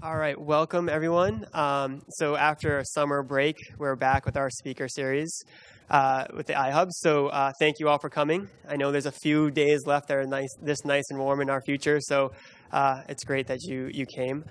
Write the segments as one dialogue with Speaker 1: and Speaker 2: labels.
Speaker 1: All right, welcome everyone. Um, so after a summer break, we're back with our speaker series uh, with the iHub. So uh, thank you all for coming. I know there's a few days left that are nice, this nice and warm in our future, so uh, it's great that you you came.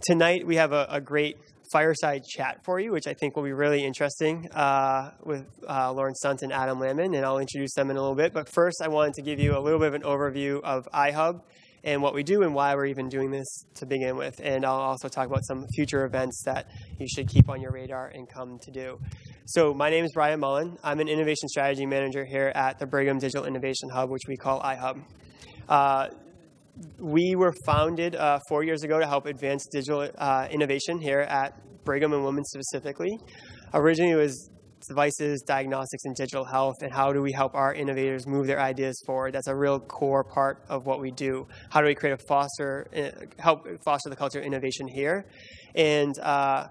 Speaker 1: Tonight we have a, a, great fireside chat for you, which I think will be really interesting uh, with uh, Laurance Stuntz and Adam Landman, and I'll introduce them in a little bit. But first, I wanted to give you a little bit of an overview of iHub and what we do and why we're even doing this to begin with. And I'll also talk about some future events that you should keep on your radar and come to do. So, my name is Brian Mullen. I'm an innovation strategy manager here at the Brigham Digital Innovation Hub, which we call iHub. Uh, we were founded uh, four years ago to help advance digital uh, innovation here at Brigham and Women's specifically. Originally, it was devices, diagnostics, and digital health, and how do we help our innovators move their ideas forward? That's a real core part of what we do. How do we create a foster, uh, help foster the culture of innovation here? And uh,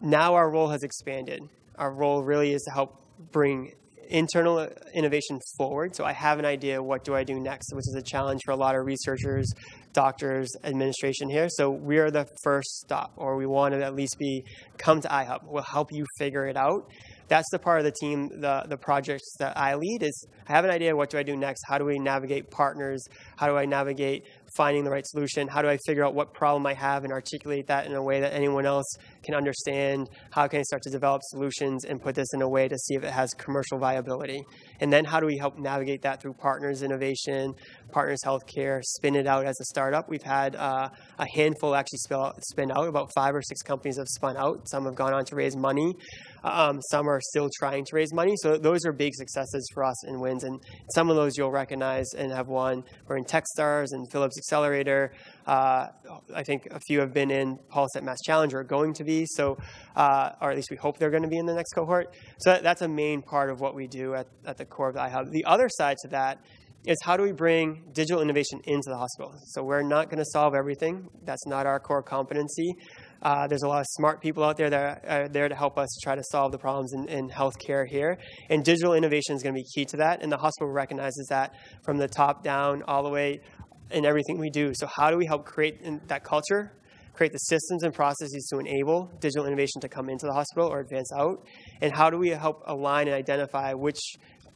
Speaker 1: now our role has expanded. Our role really is to help bring internal innovation forward. So I have an idea, what do I do next, which is a challenge for a lot of researchers, doctors, administration here. So we are the first stop, or we want to at least be, come to iHub. We'll help you figure it out that's the part of the team, the, the projects that I lead is I have an idea, what do I do next? How do we navigate partners? How do I navigate finding the right solution? How do I figure out what problem I have and articulate that in a way that anyone else can understand? How can I start to develop solutions and put this in a way to see if it has commercial viability? And then how do we help navigate that through partners innovation, partners healthcare, spin it out as a startup? We've had uh, a handful actually spin out, about five or six companies have spun out. Some have gone on to raise money. Um, some are still trying to raise money. So those are big successes for us and wins. And some of those you'll recognize and have won. We're in Techstars and Philips Accelerator. Uh, I think a few have been in Pulse at Mass Challenge or going to be. So, uh, or at least we hope they're going to be in the next cohort. So that, that's a main part of what we do at, at the core of the iHub. The other side to that is how do we bring digital innovation into the hospital? So we're not going to solve everything. That's not our core competency. Uh, there's a lot of smart people out there that are there to help us try to solve the problems in, in healthcare here. And digital innovation is going to be key to that. And the hospital recognizes that from the top down all the way in everything we do. So how do we help create that culture, create the systems and processes to enable digital innovation to come into the hospital or advance out? And how do we help align and identify which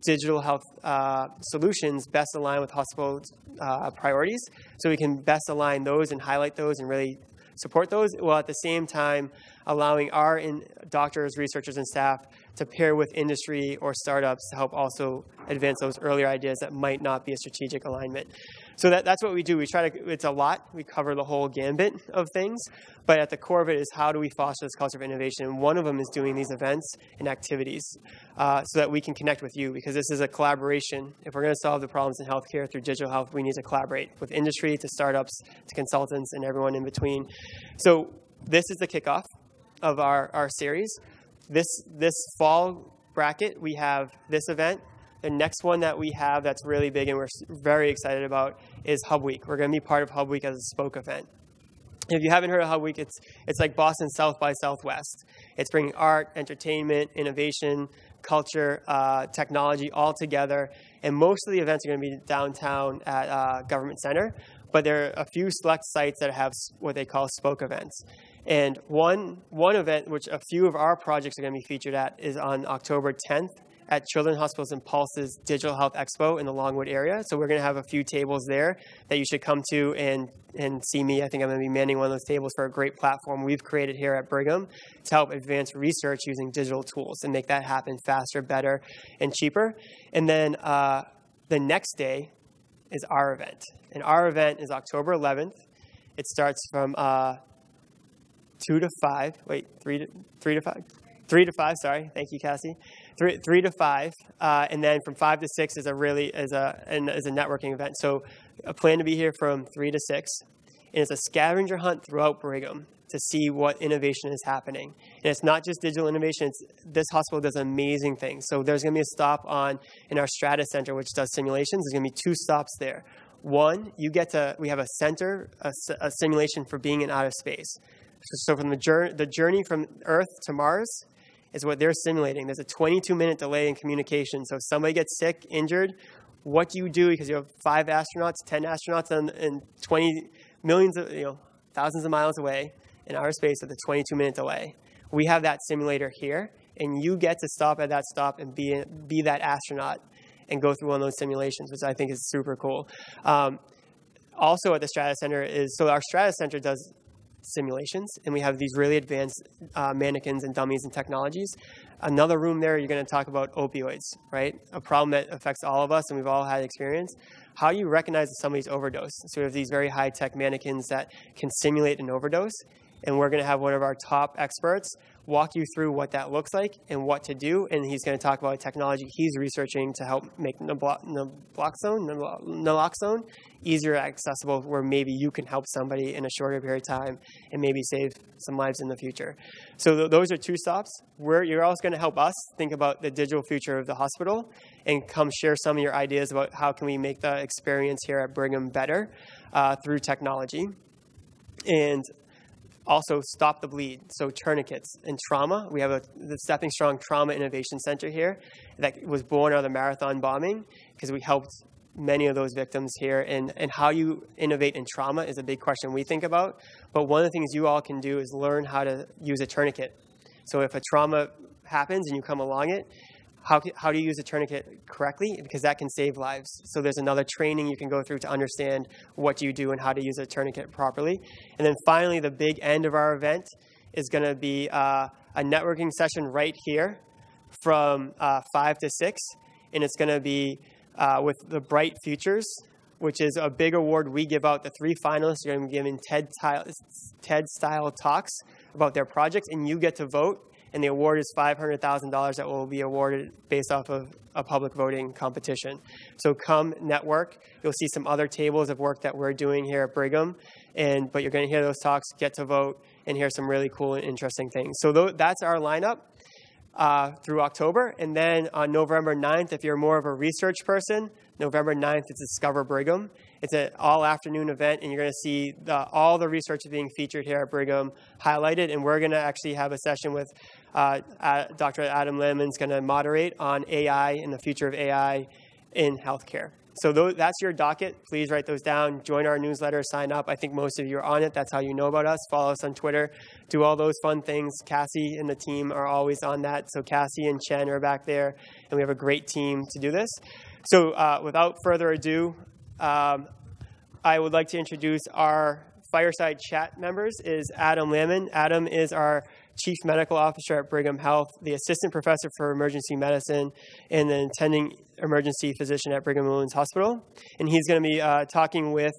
Speaker 1: digital health uh, solutions best align with hospital uh, priorities so we can best align those and highlight those and really support those, while at the same time allowing our in, doctors, researchers, and staff to pair with industry or startups to help also advance those earlier ideas that might not be a strategic alignment. So that, that's what we do. We try to, it's a lot. We cover the whole gambit of things, but at the core of it is how do we foster this culture of innovation? And one of them is doing these events and activities uh, so that we can connect with you because this is a collaboration. If we're going to solve the problems in healthcare through digital health, we need to collaborate with industry, to startups, to consultants, and everyone in between. So this is the kickoff of our, our series. This, this fall bracket, we have this event. The next one that we have that's really big and we're very excited about is Hub Week. We're going to be part of Hub Week as a spoke event. If you haven't heard of Hub Week, it's, it's like Boston South by Southwest. It's bringing art, entertainment, innovation, culture, uh, technology all together. And most of the events are going to be downtown at uh, Government Center, but there are a few select sites that have what they call spoke events. And one, one event, which a few of our projects are going to be featured at, is on October 10th at Children's Hospitals and Pulse's Digital Health Expo in the Longwood area. So we're going to have a few tables there that you should come to and, and see me. I think I'm going to be manning one of those tables for a great platform we've created here at Brigham to help advance research using digital tools and make that happen faster, better, and cheaper. And then uh, the next day is our event. And our event is October 11th. It starts from uh, two to five. Wait, three to three to five. Three to five. Sorry, thank you, Cassie. Three, three to five, uh, and then from five to six is a really is a an, is a networking event. So, a plan to be here from three to six, and it's a scavenger hunt throughout Brigham to see what innovation is happening. And it's not just digital innovation. This hospital does amazing things. So there's going to be a stop on in our STRATUS Center, which does simulations. There's going to be two stops there. One, you get to we have a center, a, a simulation for being in outer space. So from the journey, the journey from Earth to Mars is what they're simulating. There's a 22 minute delay in communication. So if somebody gets sick, injured, what do you do? Because you have five astronauts, 10 astronauts, and, and 20 millions of, you know, thousands of miles away in outer space with a 22 minute delay. We have that simulator here, and you get to stop at that stop and be, be that astronaut and go through one of those simulations, which I think is super cool. Um, also at the STRATUS Center is so our STRATUS Center does simulations, and we have these really advanced uh, mannequins and dummies and technologies. Another room there, you're going to talk about opioids, right? A problem that affects all of us, and we've all had experience. How you recognize that somebody's overdose. So we have these very high tech mannequins that can simulate an overdose, and we're going to have one of our top experts walk you through what that looks like and what to do. And he's going to talk about a technology he's researching to help make naloxone, naloxone easier accessible where maybe you can help somebody in a shorter period of time and maybe save some lives in the future. So th- those are two stops. Where you're also going to help us think about the digital future of the hospital and come share some of your ideas about how can we make the experience here at Brigham better uh, through technology. And also stop the bleed, so tourniquets and trauma. We have a, the Stepping Strong Trauma Innovation Center here that was born out of the marathon bombing because we helped many of those victims here. And, and how you innovate in trauma is a big question we think about. But one of the things you all can do is learn how to use a tourniquet. So if a trauma happens and you come along it, how, how do you use a tourniquet correctly? Because that can save lives. So there's another training you can go through to understand what you do and how to use a tourniquet properly. And then finally, the big end of our event is going to be uh, a networking session right here from uh, 5 to 6. And it's going to be uh, with the Bright Futures, which is a big award we give out. The three finalists are going to be given TED-style TED style talks about their projects, and you get to vote and the award is $500,000 that will be awarded based off of a public voting competition. So come network. You'll see some other tables of work that we're doing here at Brigham, and but you're going to hear those talks, get to vote, and hear some really cool and interesting things. So th- that's our lineup. Uh, through October. And then on November 9th, if you're more of a research person, November 9th is Discover Brigham. It's an all afternoon event, and you're going to see the, all the research being featured here at Brigham highlighted. And we're going to actually have a session with uh, Dr. Adam Landman is going to moderate on AI and the future of AI in healthcare. So th- that's your docket. Please write those down. Join our newsletter. Sign up. I think most of you are on it. That's how you know about us. Follow us on Twitter. Do all those fun things. Cassie and the team are always on that. So Cassie and Chen are back there, and we have a great team to do this. So uh, without further ado, um, I would like to introduce our fireside chat members. Is Adam Landman. Adam is our Chief Medical Officer at Brigham Health, the Assistant Professor for Emergency Medicine, and the attending emergency physician at Brigham and Women's Hospital. And he's going to be uh, talking with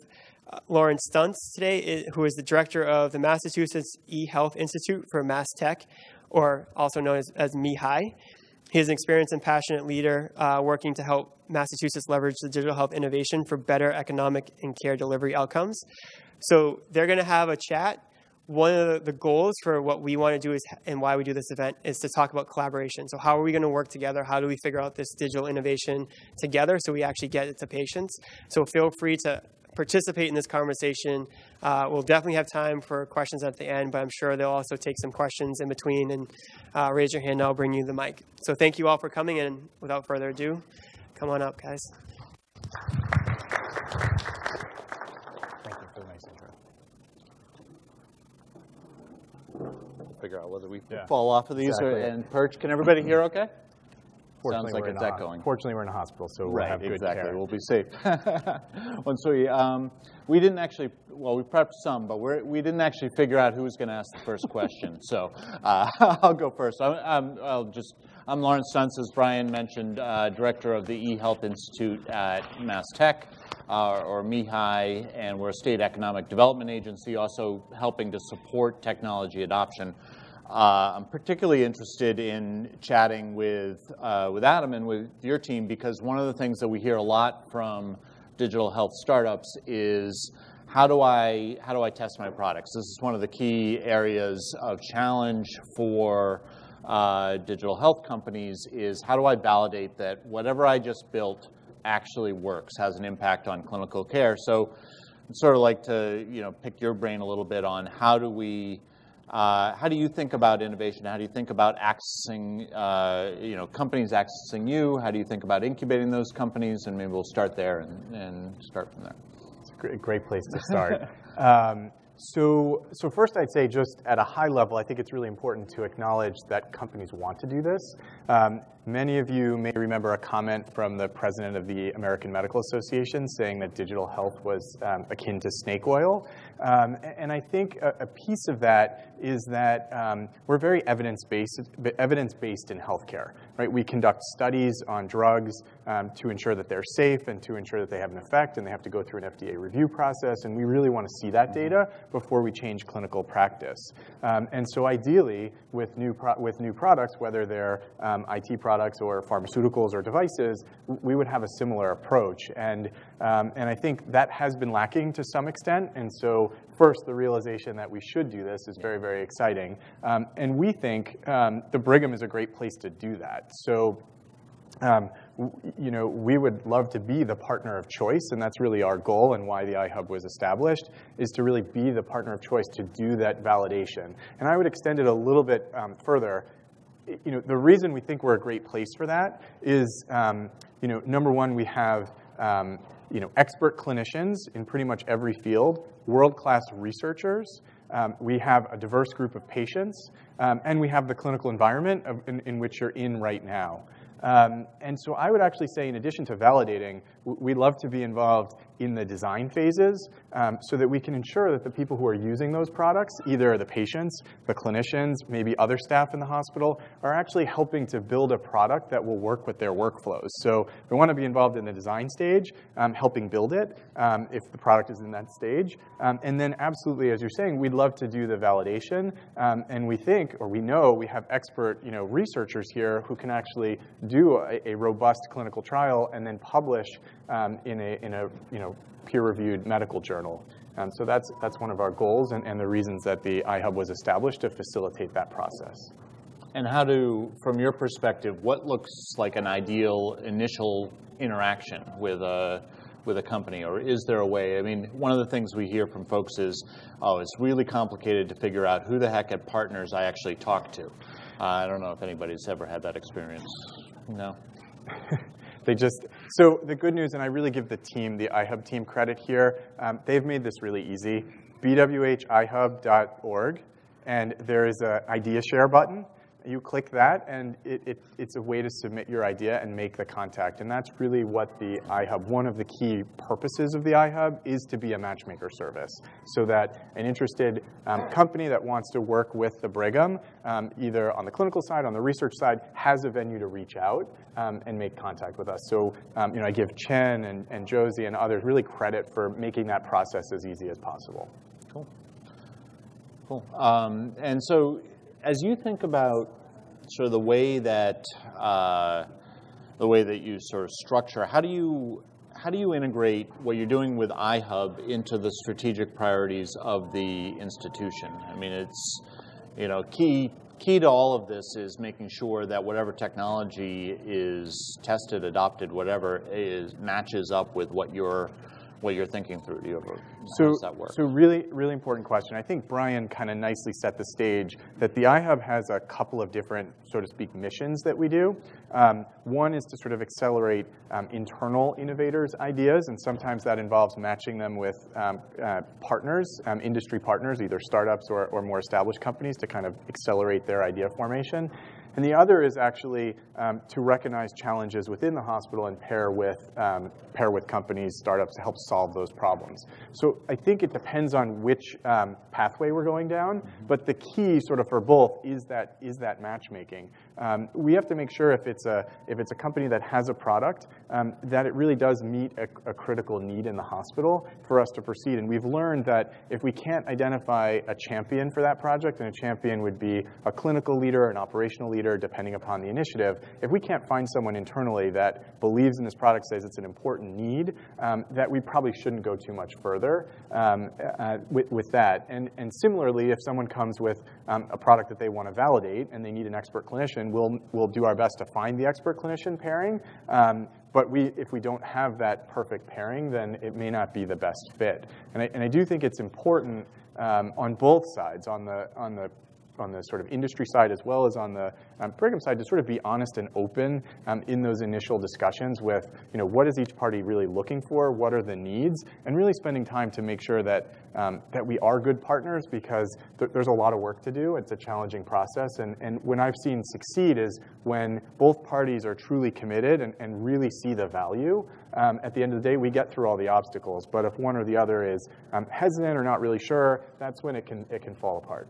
Speaker 1: uh, Laurance Stuntz today, who is the director of the Massachusetts eHealth Institute for Mass Tech, or also known as, as MeHI. He is an experienced and passionate leader uh, working to help Massachusetts leverage the digital health innovation for better economic and care delivery outcomes. So they're going to have a chat one of the goals for what we want to do is and why we do this event is to talk about collaboration. So how are we going to work together? How do we figure out this digital innovation together so we actually get it to patients? So feel free to participate in this conversation. Uh, we'll definitely have time for questions at the end, but I'm sure they'll also take some questions in between and uh, raise your hand. I'll bring you the mic. So thank you all for coming, and without further ado, come on up, guys.
Speaker 2: Figure out whether we yeah. fall off of these exactly. or, and perch. Can everybody hear okay?
Speaker 3: Sounds like it's echoing. Fortunately, we're in a hospital, so we'll
Speaker 2: right,
Speaker 3: have good
Speaker 2: exactly.
Speaker 3: care.
Speaker 2: We'll be safe. well, so we, um, we didn't actually, well, we prepped some, but we're, we didn't actually figure out who was going to ask the first question. so uh, I'll go first. I, will just, I'm Laurance Stuntz, as Brian mentioned, uh, director of the eHealth Institute at Mass Tech. Uh, or MeHI, and we're a state economic development agency, also helping to support technology adoption uh, I'm particularly interested in chatting with, uh, with Adam and with your team because one of the things that we hear a lot from digital health startups is how do I, how do I test my products? This is one of the key areas of challenge for uh, digital health companies is how do I validate that whatever I just built actually works, has an impact on clinical care. So I'd sort of like to you know, pick your brain a little bit on how do we uh, how do you think about innovation? How do you think about accessing, uh, you know, companies accessing you? How do you think about incubating those companies? And maybe we'll start there and, and start from there.
Speaker 3: It's a great, great place to start. um, so, so first I'd say just at a high level, I think it's really important to acknowledge that companies want to do this. Um, Many of you may remember a comment from the president of the American Medical Association saying that digital health was um, akin to snake oil. Um, and I think a, piece of that is that um, we're very evidence-based, evidence-based in healthcare, right? We conduct studies on drugs um, to ensure that they're safe and to ensure that they have an effect, and they have to go through an FDA review process, and we really want to see that data before we change clinical practice. Um, and so ideally, with new, with new products, whether they're um, IT products or pharmaceuticals or devices, we would have a similar approach. And, um, and I think that has been lacking to some extent. And so first, the realization that we should do this is very, very exciting. Um, and we think um, the Brigham is a great place to do that. So um, you know, we would love to be the partner of choice, and that's really our goal and why the iHub was established, is to really be the partner of choice to do that validation. And I would extend it a little bit um, further you know, the reason we think we're a great place for that is, um, you know, number one, we have, um, you know, expert clinicians in pretty much every field, world-class researchers. Um, we have a diverse group of patients, um, and we have the clinical environment of, in, in which you're in right now. Um, and so I would actually say, in addition to validating, we love to be involved in the design phases um, so that we can ensure that the people who are using those products, either the patients, the clinicians, maybe other staff in the hospital, are actually helping to build a product that will work with their workflows. So we want to be involved in the design stage, um, helping build it um, if the product is in that stage. Um, and then absolutely, as you're saying, we'd love to do the validation. Um, and we think, or we know, we have expert you know, researchers here who can actually do a, a robust clinical trial and then publish um, in a, in a you know, peer-reviewed medical journal. Um, so that's, that's one of our goals and, and the reasons that the iHub was established to facilitate that process.
Speaker 2: And how do, from your perspective, what looks like an ideal initial interaction with a, with a company, or is there a way? I mean, one of the things we hear from folks is, oh, it's really complicated to figure out who the heck at partners I actually talk to. Uh, I don't know if anybody's ever had that experience. No?
Speaker 3: They just, so the good news, and I really give the team, the iHub team credit here, um, they've made this really easy. bwhihub.org, and there is an idea share button. You click that, and it, it, it's a way to submit your idea and make the contact. And that's really what the iHub, one of the key purposes of the iHub is to be a matchmaker service. So that an interested um, company that wants to work with the Brigham, um, either on the clinical side, on the research side, has a venue to reach out um, and make contact with us. So um, you know, I give Chen and, and Josie and others really credit for making that process as easy as possible.
Speaker 2: Cool. Cool. Um, and so as you think about sort of the way that uh, the way that you sort of structure, how do you how do you integrate what you're doing with iHub into the strategic priorities of the institution? I mean, it's you know key key to all of this is making sure that whatever technology is tested, adopted, whatever is matches up with what you're what you're thinking through. Do you
Speaker 3: so,
Speaker 2: does that work?
Speaker 3: So really, really important question. I think Brian kind of nicely set the stage that the iHub has a couple of different, so to speak, missions that we do. Um, one is to sort of accelerate um, internal innovators' ideas, and sometimes that involves matching them with um, uh, partners, um, industry partners, either startups or, or more established companies to kind of accelerate their idea formation. And the other is actually um, to recognize challenges within the hospital and pair with, um, pair with companies, startups to help solve those problems. So I think it depends on which um, pathway we're going down, mm-hmm. but the key sort of for both is that, is that matchmaking. Um, we have to make sure if it's a, if it's a company that has a product, um, that it really does meet a, a critical need in the hospital for us to proceed. And we've learned that if we can't identify a champion for that project, and a champion would be a clinical leader, an operational leader, depending upon the initiative. If we can't find someone internally that believes in this product, says it's an important need, um, that we probably shouldn't go too much further um, uh, with, with, that. And, and similarly, if someone comes with um, a product that they want to validate and they need an expert clinician, we'll, we'll do our best to find the expert clinician pairing. Um, but we, if we don't have that perfect pairing, then it may not be the best fit. And I, and I do think it's important um, on both sides, on the, on the on the sort of industry side as well as on the um, Brigham side to sort of be honest and open um, in those initial discussions with, you know, what is each party really looking for, what are the needs, and really spending time to make sure that um, that we are good partners because th- there's a lot of work to do. It's a challenging process, and and when I've seen succeed is when both parties are truly committed and, and really see the value. Um, at the end of the day, we get through all the obstacles. But if one or the other is um, hesitant or not really sure, that's when it can it can fall apart.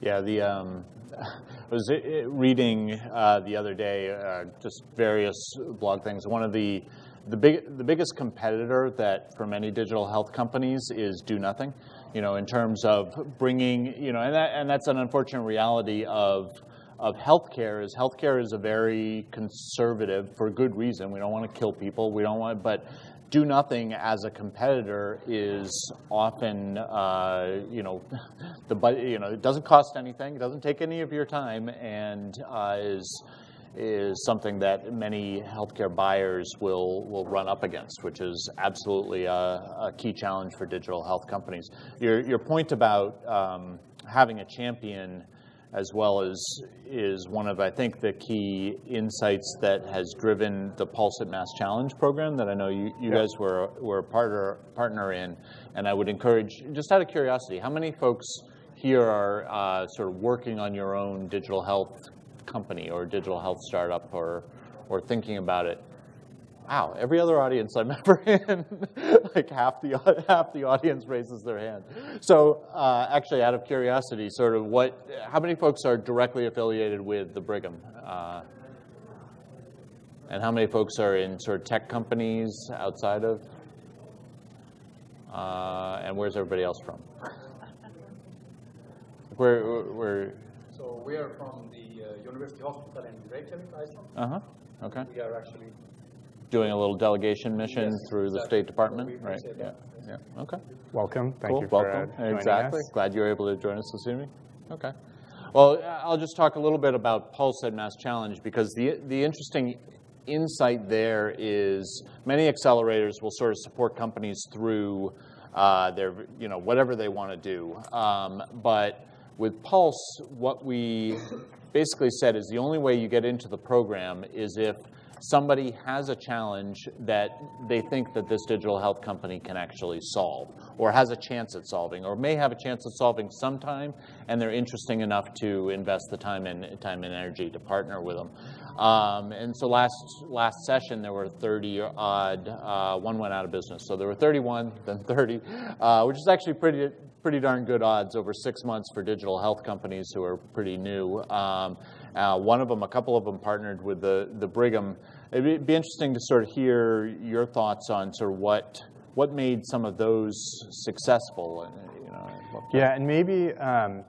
Speaker 2: Yeah, the um, I was uh, reading uh, the other day uh, just various blog things. One of the the big the biggest competitor that for many digital health companies is do nothing. You know, in terms of bringing you know, and that, and that's an unfortunate reality of of healthcare is healthcare is a very conservative for good reason. We don't want to kill people. We don't want, but do nothing as a competitor is often, uh, you know, the you know it doesn't cost anything, it doesn't take any of your time, and uh, is is something that many healthcare buyers will will run up against, which is absolutely a, a key challenge for digital health companies. Your your point about um, having a champion as well as is one of, I think, the key insights that has driven the Pulse at Mass Challenge program that I know you, you guys were, were a partner, partner in. And I would encourage, just out of curiosity, how many folks here are uh, sort of working on your own digital health company or digital health startup or, or thinking about it? Wow, every other audience I'm ever in, like half the half the audience raises their hand. So uh, actually, out of curiosity, sort of what, how many folks are directly affiliated with the Brigham? Uh, and how many folks are in sort of tech companies outside of? Uh, and where's everybody else from? where, where?
Speaker 4: So we are from the uh, University Hospital in Reykjavik, Iceland.
Speaker 2: Uh huh. Okay.
Speaker 4: We are actually
Speaker 2: doing a little delegation mission
Speaker 4: Yes,
Speaker 2: through the. State Department,
Speaker 4: We
Speaker 2: right?
Speaker 4: appreciate
Speaker 2: Yeah, yeah, okay.
Speaker 3: Welcome. Thank
Speaker 2: Cool,
Speaker 3: you for uh,
Speaker 2: Exactly.
Speaker 3: us.
Speaker 2: Glad you were able to join us this evening. Okay. Well, I'll just talk a little bit about Pulse at Mass Challenge because the, the interesting insight there is many accelerators will sort of support companies through uh, their, you know, whatever they want to do. Um, but with Pulse, what we basically said is the only way you get into the program is if somebody has a challenge that they think that this digital health company can actually solve or has a chance at solving or may have a chance at solving sometime and they're interesting enough to invest the time and time and energy to partner with them. Um, and so last last session there were 30 odd uh, one went out of business. So there were 31 then 30 uh, which is actually pretty pretty darn good odds over six months for digital health companies who are pretty new. Um, uh, one of them, a couple of them partnered with the, the Brigham. It'd be interesting to sort of hear your thoughts on sort of what what made some of those successful. And, you know,
Speaker 3: Yeah, and maybe um,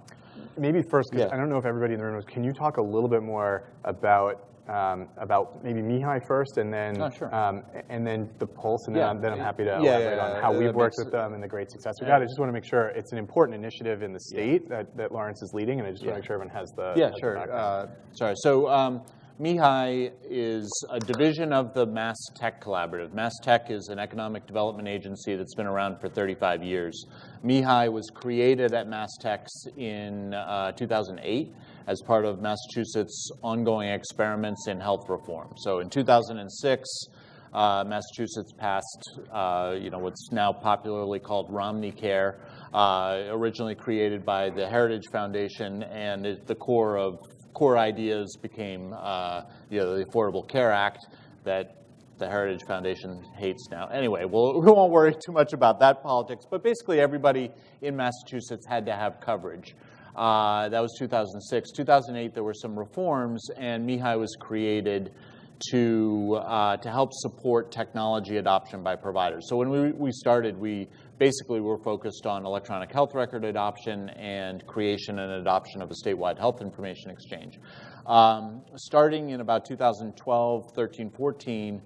Speaker 3: maybe first, 'cause
Speaker 2: Yeah.
Speaker 3: I don't know if everybody in the room knows. Can you talk a little bit more about um, about maybe MeHI first, and then
Speaker 2: Oh, sure.
Speaker 3: um, and then the Pulse, and then,
Speaker 2: Yeah.
Speaker 3: I'm, then I'm happy to
Speaker 2: Yeah,
Speaker 3: elaborate
Speaker 2: yeah,
Speaker 3: on how we've worked with them and the great success we've had. I just want to make sure it's an important initiative in the state that, that Laurance is leading, and I just want to make sure everyone has the
Speaker 2: Yeah,
Speaker 3: has
Speaker 2: sure.
Speaker 3: background.
Speaker 2: Uh, sorry. So um, MeHI is a division of the Mass Tech Collaborative. Mass Tech is an economic development agency that's been around for 35 years. MeHI was created at Mass Techs in uh, 2008 as part of Massachusetts' ongoing experiments in health reform. So in 2006, uh, Massachusetts passed, uh, you know, what's now popularly called Romney Care, uh, originally created by the Heritage Foundation, and it, the core of core ideas became, uh, you know, the Affordable Care Act that the Heritage Foundation hates now. Anyway, we'll, we won't worry too much about that politics, but basically everybody in Massachusetts had to have coverage. Uh, that was 2006. 2008, there were some reforms, and MeHI was created to, uh, to help support technology adoption by providers. So when we, we started, we basically were focused on electronic health record adoption and creation and adoption of a statewide health information exchange. Um, starting in about 2012, 13, 14,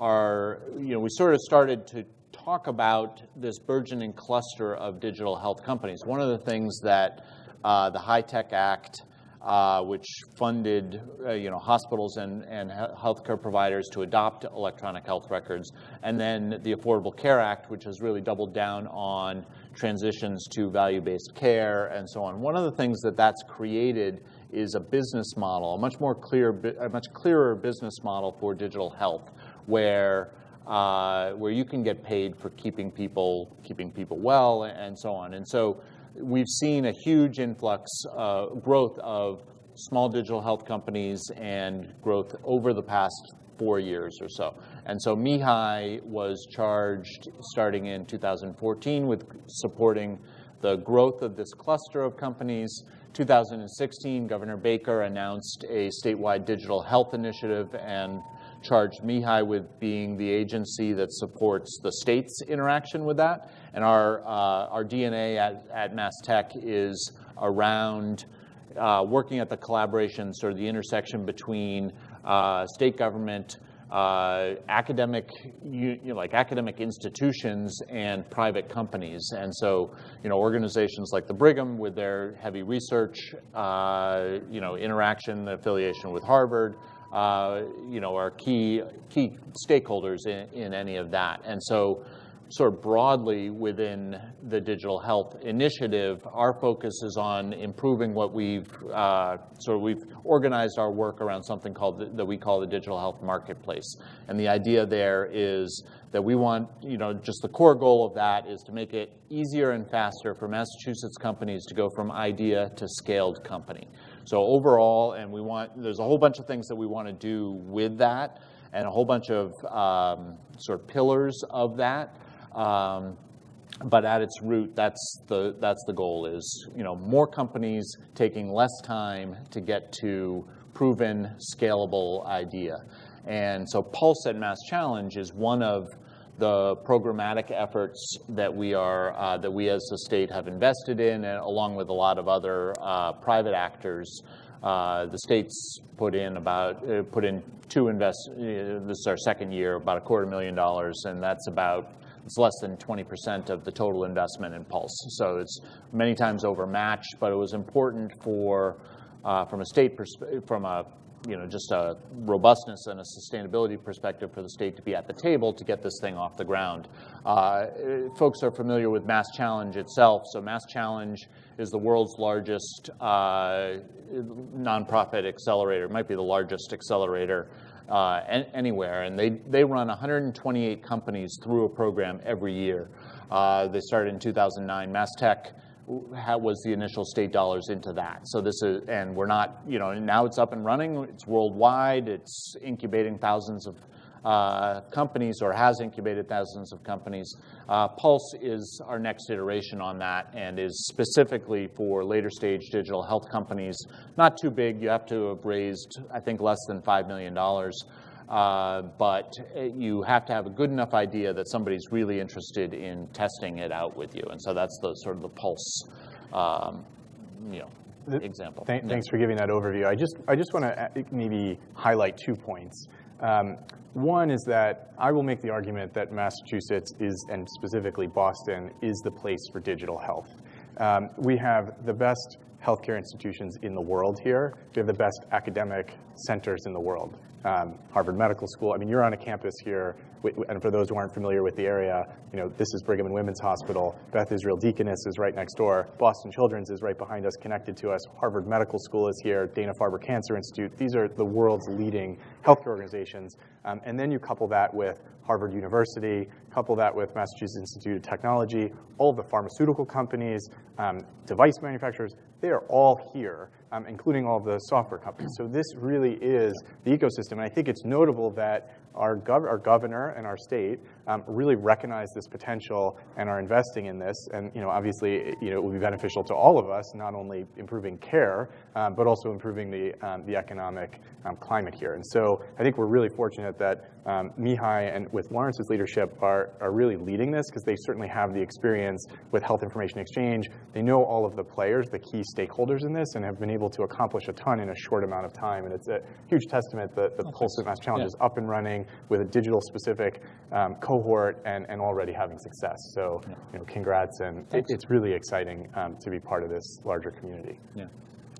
Speaker 2: our, you know, we sort of started to talk about this burgeoning cluster of digital health companies. One of the things that uh, the HITECH Act uh, which funded uh, you know, hospitals and, and he- healthcare providers to adopt electronic health records, and then the Affordable Care Act, which has really doubled down on transitions to value-based care and so on. One of the things that that's created is a business model, a much more clear, a much clearer business model for digital health, where uh, where you can get paid for keeping people keeping people well and so on. And so we've seen a huge influx, uh, growth of small digital health companies and growth over the past four years or so. And so MeHI was charged starting in 2014 with supporting the growth of this cluster of companies. 2016, Governor Baker announced a statewide digital health initiative and charged MeHI with being the agency that supports the state's interaction with that. And our, uh, our DNA at, at Mass Tech is around uh, working at the collaboration, sort of the intersection between uh, state government, uh, academic, you, you know, like academic institutions and private companies. And so, you know, organizations like the Brigham with their heavy research, uh, you know, interaction, affiliation with Harvard, uh, you know, are key key stakeholders in, in any of that. And so, sort of broadly within the digital health initiative, our focus is on improving what we've uh, sort of we've organized our work around something called the, that we call the digital health marketplace. And the idea there is that we want, you know, just the core goal of that is to make it easier and faster for Massachusetts companies to go from idea to scaled company. So overall, and we want there's a whole bunch of things that we want to do with that, and a whole bunch of um, sort of pillars of that. Um, but at its root, that's the that's the goal is you know more companies taking less time to get to proven scalable idea, and so Pulse at Mass Challenge is one of the programmatic efforts that we are uh, that we as a state have invested in, and along with a lot of other uh, private actors. Uh, the states put in about uh, put in two invest. Uh, this is our second year, about a quarter million dollars, and that's about it's less than 20% of the total investment in Pulse. So it's many times overmatched, but it was important for, uh, from a state, persp- from a you know, just a robustness and a sustainability perspective for the state to be at the table to get this thing off the ground. Uh, folks are familiar with Mass Challenge itself. So Mass Challenge is the world's largest uh, nonprofit accelerator. It might be the largest accelerator uh, anywhere. And they, they run 128 companies through a program every year. Uh, they started in 2009. Mass Tech was the initial state dollars into that. So this is, and we're not, you know, now it's up and running. It's worldwide. It's incubating thousands of uh, companies or has incubated thousands of companies. Uh, Pulse is our next iteration on that and is specifically for later stage digital health companies. Not too big. You have to have raised, I think, less than $5 million. Uh, but you have to have a good enough idea that somebody's really interested in testing it out with you. And so that's the sort of the Pulse, um, you know, example.
Speaker 3: Th- thanks for giving that overview. I just, I just want to uh, maybe highlight two points. Um, one is that I will make the argument that Massachusetts is, and specifically Boston, is the place for digital health. Um, we have the best healthcare institutions in the world here. We have the best academic centers in the world. Um, Harvard Medical School. I mean, you're on a campus here and for those who aren't familiar with the area, you know, this is Brigham and Women's Hospital. Beth Israel Deaconess is right next door. Boston Children's is right behind us, connected to us. Harvard Medical School is here. Dana-Farber Cancer Institute. These are the world's leading healthcare organizations. Um, and then you couple that with Harvard University, couple that with Massachusetts Institute of Technology, all the pharmaceutical companies, um, device manufacturers, they are all here, um, including all the software companies. So this really is the ecosystem. And I think it's notable that our, gov- our governor and our state um, really recognize this potential and are investing in this. And you know, obviously, you know, it will be beneficial to all of us, not only improving care, um, but also improving the, um, the economic um, climate here. And so I think we're really fortunate that um, MeHI and with Laurance's leadership are, are really leading this because they certainly have the experience with health information exchange. They know all of the players, the key stakeholders in this, and have been able to accomplish a ton in a short amount of time. And it's a huge testament that the Pulse Mass Challenge yeah. is up and running with a digital specific um, cohort and, and already having success. So, yeah. you know, congrats, and it, it's really exciting um, to be part of this larger community.
Speaker 2: Yeah.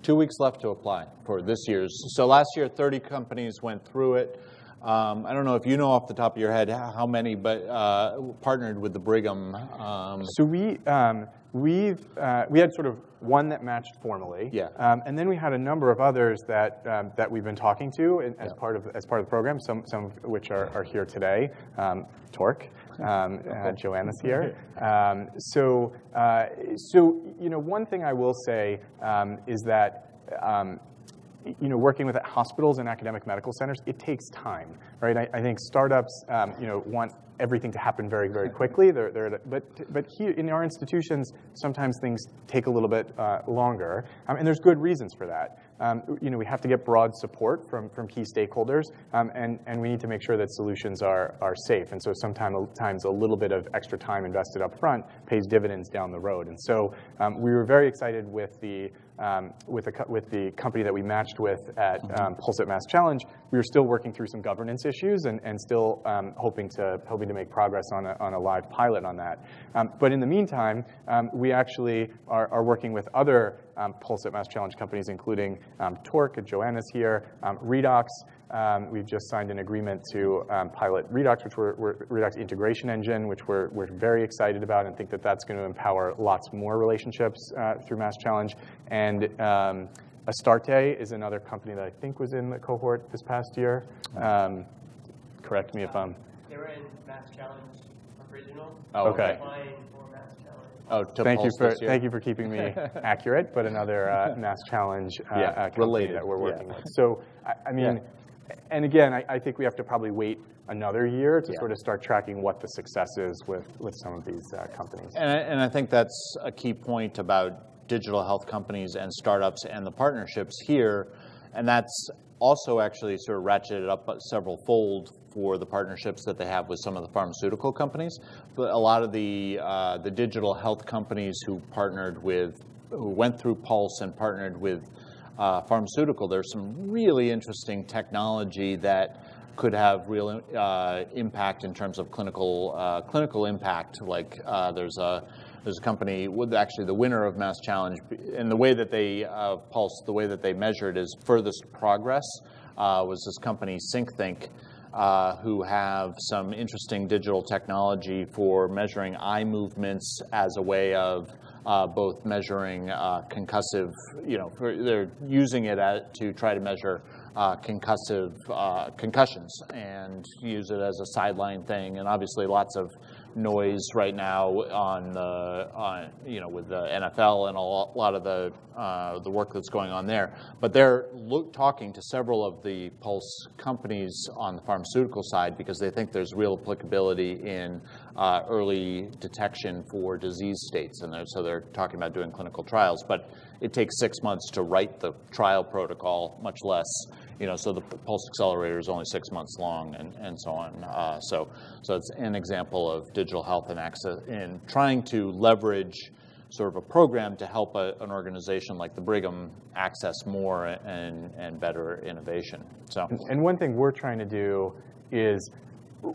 Speaker 2: Two weeks left to apply for this year's. So last year, 30 companies went through it. Um, I don't know if you know off the top of your head how many, but uh, partnered with the Brigham. Um,
Speaker 3: so we um, we've uh, we had sort of one that matched formally,
Speaker 2: yeah,
Speaker 3: um, and then we had a number of others that um, that we've been talking to as yeah. part of as part of the program. Some some of which are, are here today. Um, Torque, um, uh, Joanna's here. so uh, so you know one thing I will say is that you know, working with hospitals and academic medical centers, it takes time, right? I, I think startups, um, you know, want everything to happen very, very quickly. They're, they're, but but here in our institutions, sometimes things take a little bit uh, longer, um, and there's good reasons for that. Um, you know, we have to get broad support from, from key stakeholders, um, and, and we need to make sure that solutions are, are safe. And so sometimes a little bit of extra time invested up front pays dividends down the road. And so um, we were very excited with the um, with, the, with the company that we matched with at mm-hmm. um, Pulse at Mass Challenge, we were still working through some governance issues and, and still um, hoping, to, hoping to make progress on a, on a live pilot on that. Um, but in the meantime, um, we actually are, are working with other um, Pulse at Mass Challenge companies, including Torque, and Joanna's here, Redox, um, we've just signed an agreement to um, pilot Redox, which we're, we're, Redox integration engine, which we're, we're very excited about and think that that's going to empower lots more relationships uh, through Mass Challenge. And um, Astarte is another company that I think was in the cohort this past year. Um, correct me if I'm.
Speaker 1: They were in Mass Challenge original.
Speaker 3: Oh, okay.
Speaker 2: Oh,
Speaker 3: thank you for thank you for keeping me accurate. But another uh, Mass Challenge uh,
Speaker 2: yeah,
Speaker 3: uh,
Speaker 2: related
Speaker 3: that we're working
Speaker 2: yeah.
Speaker 3: with. So I, I mean, yeah and again, I, I, think we have to probably wait another year to yeah. sort of start tracking what the success is with, with some of these uh, companies.
Speaker 2: And I, and I think that's a key point about digital health companies and startups and the partnerships here. And that's also actually sort of ratcheted up several fold for the partnerships that they have with some of the pharmaceutical companies. But a lot of the, uh, the digital health companies who partnered with, who went through Pulse and partnered with uh, pharmaceutical, there's some really interesting technology that could have real uh, impact in terms of clinical uh, clinical impact. Like uh, there's a there's a company actually the winner of Mass Challenge, and the way that they uh, pulse, the way that they measured is furthest progress uh, was this company SyncThink. Uh, who have some interesting digital technology for measuring eye movements as a way of uh, both measuring uh, concussive, you know, they're using it at, to try to measure uh, concussive uh, concussions and use it as a sideline thing. And obviously, lots of noise right now on the on, you know with the NFL and a lot of the uh, the work that's going on there. But they're look, talking to several of the pulse companies on the pharmaceutical side because they think there's real applicability in uh, early detection for disease states, and they're, so they're talking about doing clinical trials. But it takes six months to write the trial protocol, much less you know, so the pulse accelerator is only six months long and, and so on. Uh, so, so it's an example of digital health and access in trying to leverage sort of a program to help a, an organization like the Brigham access more and, and better innovation. So,
Speaker 3: and one thing we're trying to do is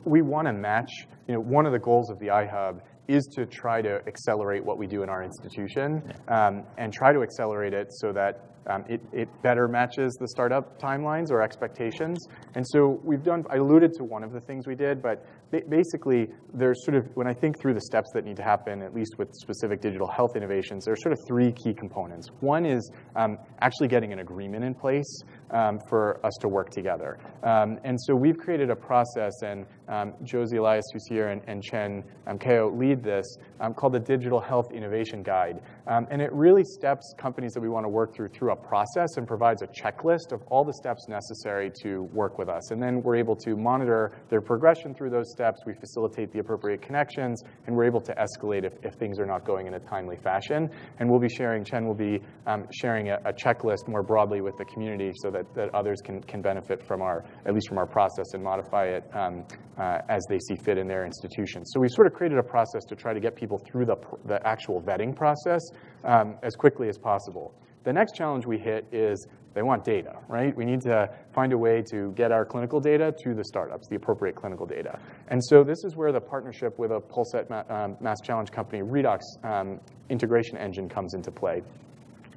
Speaker 3: we want to match, you know, one of the goals of the iHub is to try to accelerate what we do in our institution um, and try to accelerate it so that um, it, it, better matches the startup timelines or expectations. And so we've done, I alluded to one of the things we did, but basically there's sort of, when I think through the steps that need to happen, at least with specific digital health innovations, there's sort of three key components. One is um, actually getting an agreement in place um, for us to work together. Um, and so we've created a process, and um, Josie Elias, who's here, and, and Chen um, Keo lead this, um, called the Digital Health Innovation Guide. Um, and it really steps companies that we want to work through through a process and provides a checklist of all the steps necessary to work with us. And then we're able to monitor their progression through those steps. We facilitate the appropriate connections, and we're able to escalate if, if things are not going in a timely fashion. And we'll be sharing, Chen will be um, sharing a, a, checklist more broadly with the community so that, that others can, can benefit from our, at least from our process and modify it um, uh, as they see fit in their institutions. So we've sort of created a process to try to get people through the, the actual vetting process um, as quickly as possible. The next challenge we hit is they want data, right? We need to find a way to get our clinical data to the startups, the appropriate clinical data. And so this is where the partnership with a Pulse at um, Mass Challenge company, Redox um, integration engine comes into play.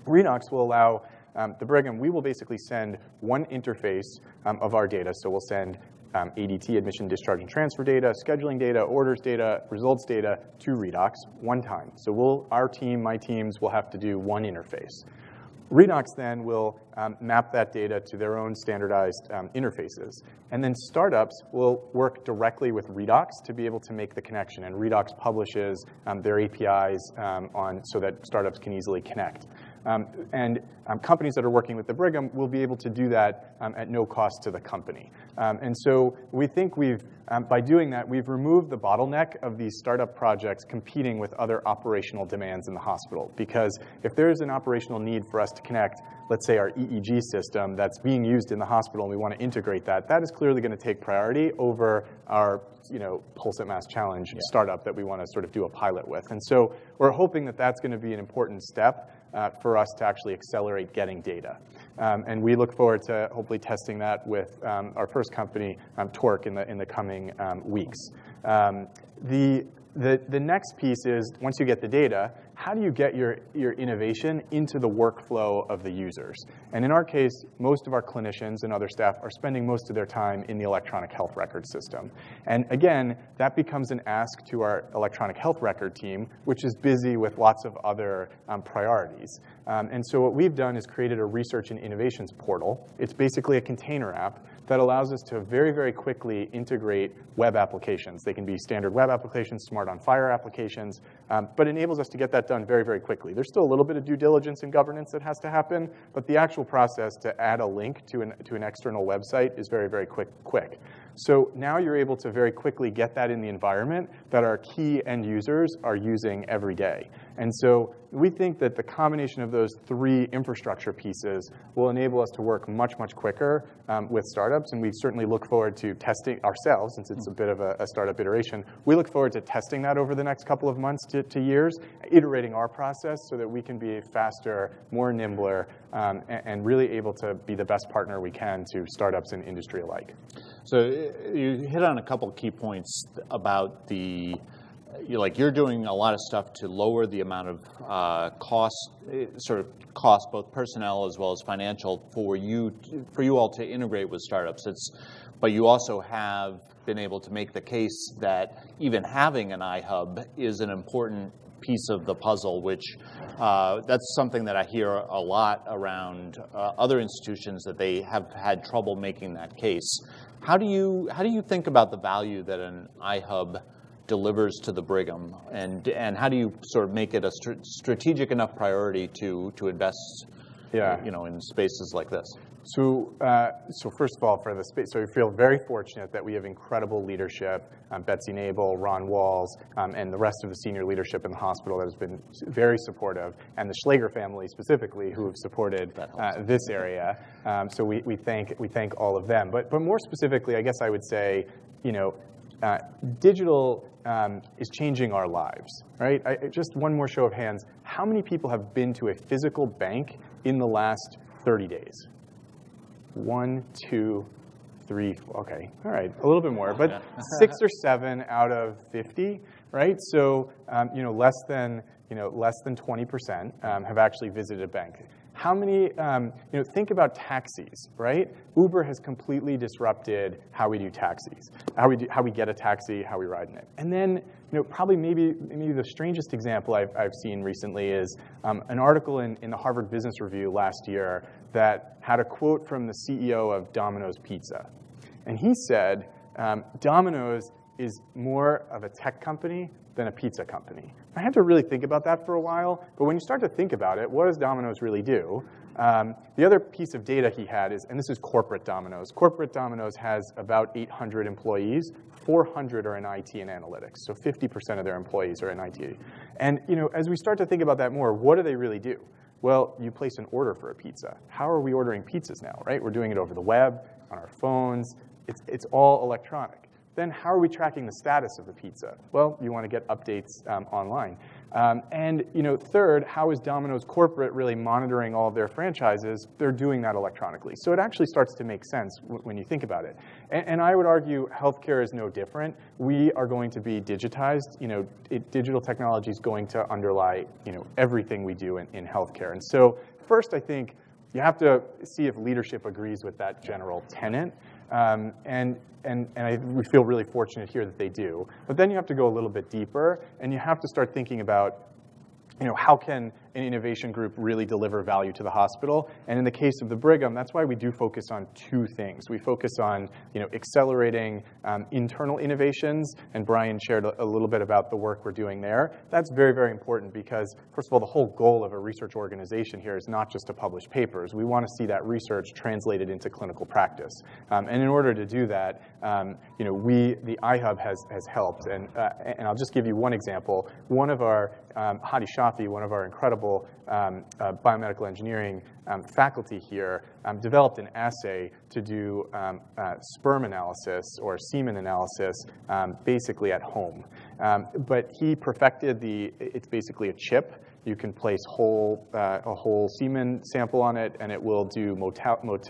Speaker 3: Redox will allow um, the Brigham, we will basically send one interface um, of our data. So we'll send um, ADT, admission, discharge, and transfer data, scheduling data, orders data, results data to Redox one time. So we'll, our team, my teams, will have to do one interface. Redox then will um, map that data to their own standardized um, interfaces. And then startups will work directly with Redox to be able to make the connection. And Redox publishes um, their APIs um, on, so that startups can easily connect. Um, and um, companies that are working with the Brigham will be able to do that um, at no cost to the company. Um, and so we think we've, um, by doing that, we've removed the bottleneck of these startup projects competing with other operational demands in the hospital. Because if there is an operational need for us to connect, let's say our EEG system that's being used in the hospital and we want to integrate that, that is clearly going to take priority over our you know, Pulse at Mass Challenge yeah. startup that we want to sort of do a pilot with. And so we're hoping that that's going to be an important step uh, for us to actually accelerate getting data. Um, and we look forward to hopefully testing that with um, our first company, um, Torque, in the, in the coming um, weeks. Um, the, the, the next piece is once you get the data, how do you get your, your innovation into the workflow of the users? And in our case, most of our clinicians and other staff are spending most of their time in the electronic health record system. And again, that becomes an ask to our electronic health record team, which is busy with lots of other um, priorities. Um, and so what we've done is created a research and innovations portal. It's basically a container app that allows us to very, very quickly integrate web applications. They can be standard web applications, SMART on FHIR applications, um, but enables us to get that done very, very quickly. There's still a little bit of due diligence and governance that has to happen, but the actual process to add a link to an, to an external website is very, very quick. quick. So now you're able to very quickly get that in the environment that our key end users are using every day. And so we think that the combination of those three infrastructure pieces will enable us to work much, much quicker um, with startups. And we certainly look forward to testing ourselves, since it's a bit of a, a, startup iteration. We look forward to testing that over the next couple of months to, to years, iterating our process so that we can be faster, more nimbler, um, and, and really able to be the best partner we can to startups and industry alike.
Speaker 2: So you hit on a couple key points about the you're like you're doing a lot of stuff to lower the amount of uh, cost, eh, sort of cost, both personnel as well as financial, for you for you all to integrate with startups. It's, but you also have been able to make the case that even having an iHub is an important piece of the puzzle, which uh, that's something that I hear a lot around uh, other institutions that they have had trouble making that case. How do you how do you think about the value that an iHub delivers to the Brigham, and and how do you sort of make it a st- strategic enough priority to to invest, yeah. you know, in spaces like this?
Speaker 3: So, uh, so first of all, for the space, so we feel very fortunate that we have incredible leadership. Um, Betsy Nabel, Ron Walls, um, and the rest of the senior leadership in the hospital that has been very supportive, and the Schlager family specifically, who have supported uh, this area. Um, so we, we thank we thank all of them. But but more specifically, I guess I would say, you know, uh, digital um, is changing our lives, right? I, just one more show of hands. How many people have been to a physical bank in the last 30 days? One, two, three, okay, all right, a little bit more, but six or seven out of 50, right? So, um, you know, less than, you know, less than 20% um, have actually visited a bank. How many, um, you know, think about taxis, right? Uber has completely disrupted how we do taxis, how we, do, how we get a taxi, how we ride in it. And then, you know, probably maybe, maybe the strangest example I've, I've seen recently is um, an article in, in the Harvard Business Review last year that had a quote from the CEO of Domino's Pizza. And he said, um, Domino's is more of a tech company than a pizza company. I had to really think about that for a while, but when you start to think about it, what does Domino's really do? Um, the other piece of data he had is, and this is corporate Domino's. Corporate Domino's has about 800 employees. 400 are in IT and analytics, so 50% of their employees are in IT. And you know, as we start to think about that more, what do they really do? Well, you place an order for a pizza. How are we ordering pizzas now, right? We're doing it over the web, on our phones. It's, it's all electronic then how are we tracking the status of the pizza? Well, you want to get updates um, online. Um, and you know, third, how is Domino's corporate really monitoring all of their franchises? They're doing that electronically. So it actually starts to make sense when you think about it. And, and, I would argue healthcare is no different. We are going to be digitized. You know, it, digital technology is going to underlie you know everything we do in, in healthcare. And so first, I think you have to see if leadership agrees with that general tenet. Um, and and, and I, we feel really fortunate here that they do. But then you have to go a little bit deeper, and you have to start thinking about you know, how can innovation group really deliver value to the hospital? And in the case of the Brigham, that's why we do focus on two things. We focus on, you know, accelerating um, internal innovations, and Brian shared a, a, little bit about the work we're doing there. That's very, very important because, first of all, the whole goal of a research organization here is not just to publish papers. We want to see that research translated into clinical practice. Um, and in order to do that, um, you know, we, the iHub has, has helped. And, uh, and I'll just give you one example. One of our, um, Hadi Shafiee, one of our incredible um, uh, biomedical engineering um, faculty here, um, developed an assay to do um, uh, sperm analysis or semen analysis um, basically at home. but he perfected the, it's basically a chip you can place whole, uh, a whole semen sample on it, and it will do mot-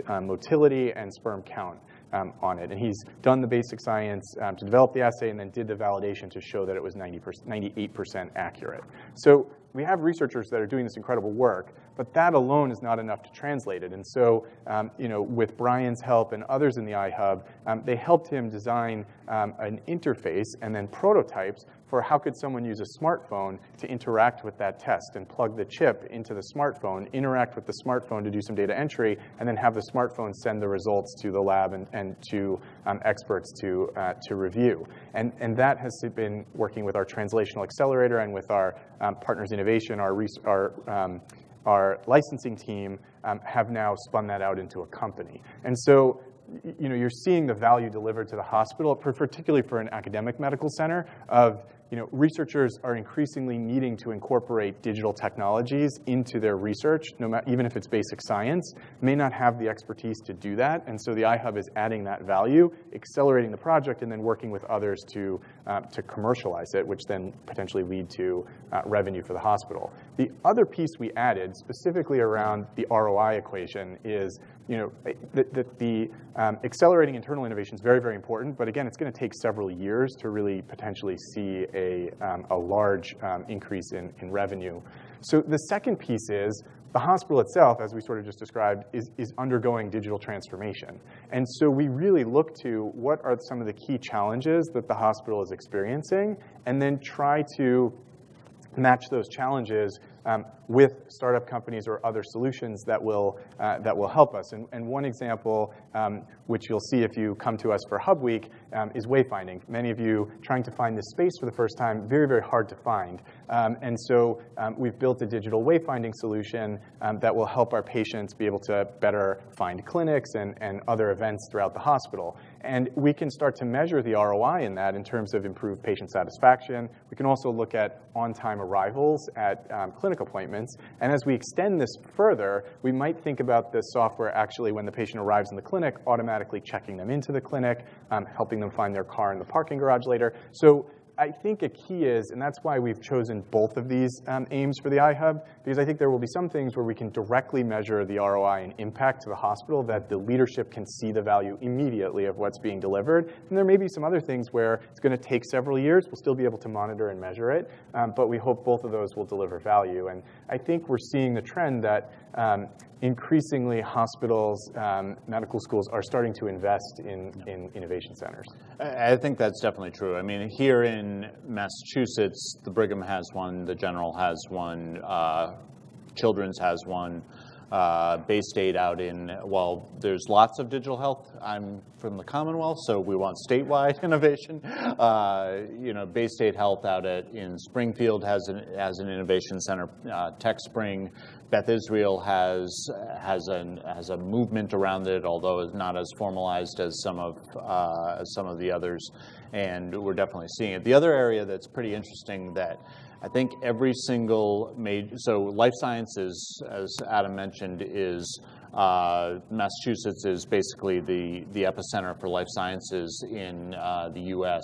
Speaker 3: uh, motility and sperm count um, on it. And he's done the basic science um, to develop the assay and then did the validation to show that it was 90%, 98% accurate. So we have researchers that are doing this incredible work, but that alone is not enough to translate it. And so, um, you know, with Brian's help and others in the iHub, um, they helped him design um, an interface and then prototypes for how could someone use a smartphone to interact with that test and plug the chip into the smartphone, interact with the smartphone to do some data entry, and then have the smartphone send the results to the lab and, and to um, experts to, uh, to review. And, and that has been working with our translational accelerator and with our um, partners innovation, our, our um, our licensing team um, have now spun that out into a company. And so you know, you're seeing the value delivered to the hospital, particularly for an academic medical center, of you know, researchers are increasingly needing to incorporate digital technologies into their research, no matter, even if it's basic science, may not have the expertise to do that. And so the iHub is adding that value, accelerating the project, and then working with others to, uh, to commercialize it, which then potentially lead to uh, revenue for the hospital. The other piece we added, specifically around the ROI equation, is you know, that the, the um, accelerating internal innovation is very, very important. But again, it's going to take several years to really potentially see a, um, a large um, increase in, in revenue. So the second piece is the hospital itself, as we sort of just described, is, is undergoing digital transformation. And so we really look to what are some of the key challenges that the hospital is experiencing, and then try to match those challenges um, with startup companies or other solutions that will, uh, that will help us. And, and one example, um, which you'll see if you come to us for Hub Week, um, is wayfinding. Many of you trying to find this space for the first time, very, very hard to find. Um, and so um, we've built a digital wayfinding solution um, that will help our patients be able to better find clinics and, and other events throughout the hospital. And we can start to measure the ROI in that in terms of improved patient satisfaction. We can also look at on-time arrivals at um, clinic appointments. And as we extend this further, we might think about the software actually, when the patient arrives in the clinic, automatically checking them into the clinic, um, helping them find their car in the parking garage later. So I think a key is, and that's why we've chosen both of these um, aims for the iHub, because I think there will be some things where we can directly measure the ROI and impact to the hospital that the leadership can see the value immediately of what's being delivered. And there may be some other things where it's going to take several years. We'll still be able to monitor and measure it, um, but we hope both of those will deliver value. And I think we're seeing the trend that um, increasingly hospitals, um, medical schools are starting to invest in, in innovation centers.
Speaker 2: I think that's definitely true. I mean, here in Massachusetts, the Brigham has one, the General has one, uh, Children's has one uh, Baystate out in, well, there's lots of digital health. I'm from the Commonwealth, so we want statewide innovation. Uh, you know, Baystate Health out at in Springfield has an, has an innovation center. Uh, TechSpring, Beth Israel has has an has a movement around it, although it's not as formalized as some of uh, as some of the others. And we're definitely seeing it. The other area that's pretty interesting that I think every single major, so life sciences, as Adam mentioned, is uh, Massachusetts is basically the, the epicenter for life sciences in uh, the US,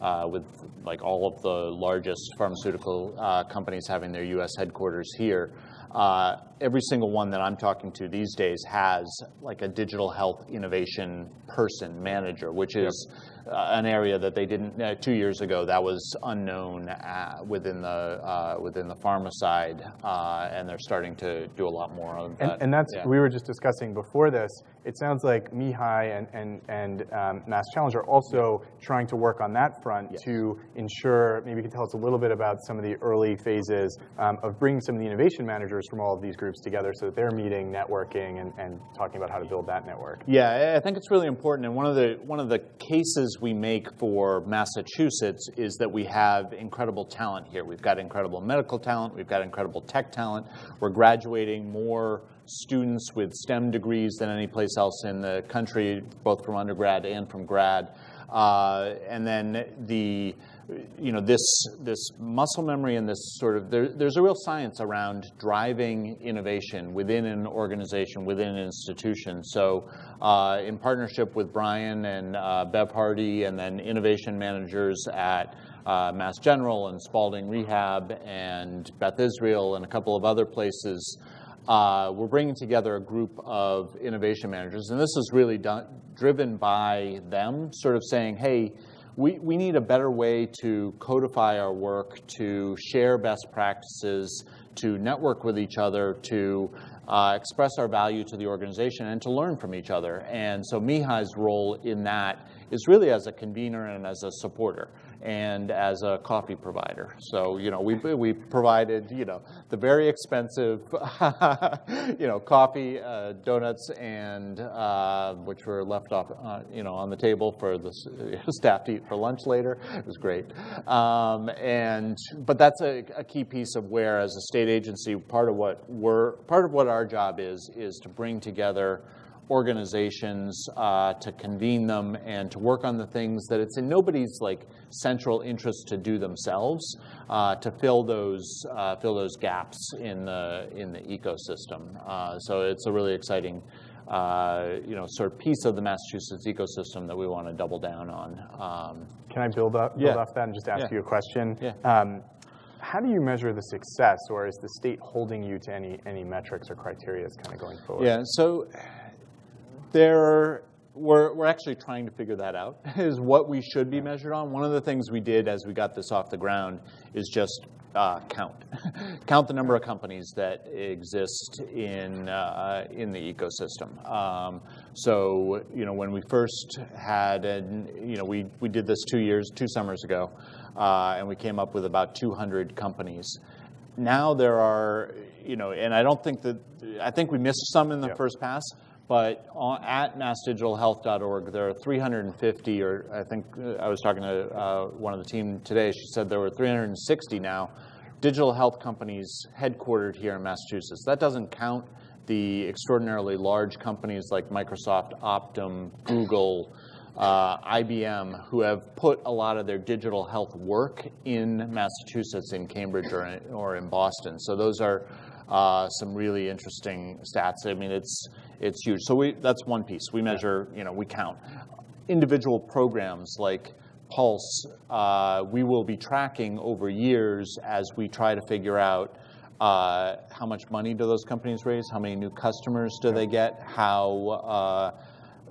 Speaker 2: uh, with like all of the largest pharmaceutical uh, companies having their US headquarters here. Uh, every single one that I'm talking to these days has like a digital health innovation person, manager, which is uh, an area that they didn't uh, two years ago. That was unknown uh, within the uh, within the pharma side, uh, and they're starting to do a lot more of
Speaker 3: And,
Speaker 2: that.
Speaker 3: and that's,
Speaker 2: Yeah.
Speaker 3: we were just discussing before this, it sounds like MeHI and, and, and um, Mass Challenge are also trying to work on that front
Speaker 2: Yes.
Speaker 3: to ensure, maybe you could tell us a little bit about some of the early phases um, of bringing some of the innovation managers from all of these groups together so that they're meeting, networking, and, and talking about how to build that network.
Speaker 2: Yeah, I- I think it's really important. And one of the one of the cases we make for Massachusetts is that we have incredible talent here. We've got incredible medical talent. We've got incredible tech talent. We're graduating more students with STEM degrees than any place else in the country, both from undergrad and from grad. Uh, and then the you know this this muscle memory and this sort of there, there's a real science around driving innovation within an organization within an institution. So uh, in partnership with brian and uh, bev hardy and then innovation managers at uh, mass general and Spaulding rehab and beth israel and a couple of other places uh, we're bringing together a group of innovation managers, and this is really done, driven by them, sort of saying, hey, we, we need a better way to codify our work, to share best practices, to network with each other, to uh, express our value to the organization, and to learn from each other. And so MeHI's role in that is really as a convener and as a supporter and as a coffee provider. So, you know, we, we provided, you know, the very expensive, you know, coffee, uh, donuts, and uh, which were left off, uh, you know, on the table for the staff to eat for lunch later. It was great. Um, and, but that's a, a key piece of where, as a state agency, part of what we're, part of what our job is, is to bring together organizations uh, to convene them and to work on the things that it's in nobody's like central interest to do themselves uh, to fill those uh, fill those gaps in the in the ecosystem. Uh, so it's a really exciting. Uh, you know, sort of piece of the Massachusetts ecosystem that we want to double down on. Um,
Speaker 3: Can I build up, build
Speaker 2: Yeah.
Speaker 3: off that and just ask
Speaker 2: Yeah.
Speaker 3: you a question?
Speaker 2: Yeah.
Speaker 3: Um, how do you measure the success, or is the state holding you to any any metrics or criteria kind of going forward?
Speaker 2: Yeah, so there, we're, we're actually trying to figure that out, is what we should be measured on. One of the things we did as we got this off the ground is just uh, count. count the number of companies that exist in, uh, in the ecosystem. Um, so, you know, when we first had, and, you know, we, we did this two years, two summers ago, uh, and we came up with about 200 companies now there are, you know, and I don't think that, I think we missed some in the
Speaker 3: Yep.
Speaker 2: first pass, but at massdigitalhealth.org, there are 350, or I think uh, I was talking to uh, one of the team today, she said there were 360 now digital health companies headquartered here in Massachusetts. That doesn't count the extraordinarily large companies like Microsoft, Optum, Google, uh, IBM, who have put a lot of their digital health work in Massachusetts, in Cambridge, or in, or in Boston. So those are uh, some really interesting stats. I mean, it's it's huge. So we that's one piece. We measure, you know, we count individual programs like Pulse. Uh, we will be tracking over years as we try to figure out. Uh, how much money do those companies raise? How many new customers do they get? How uh,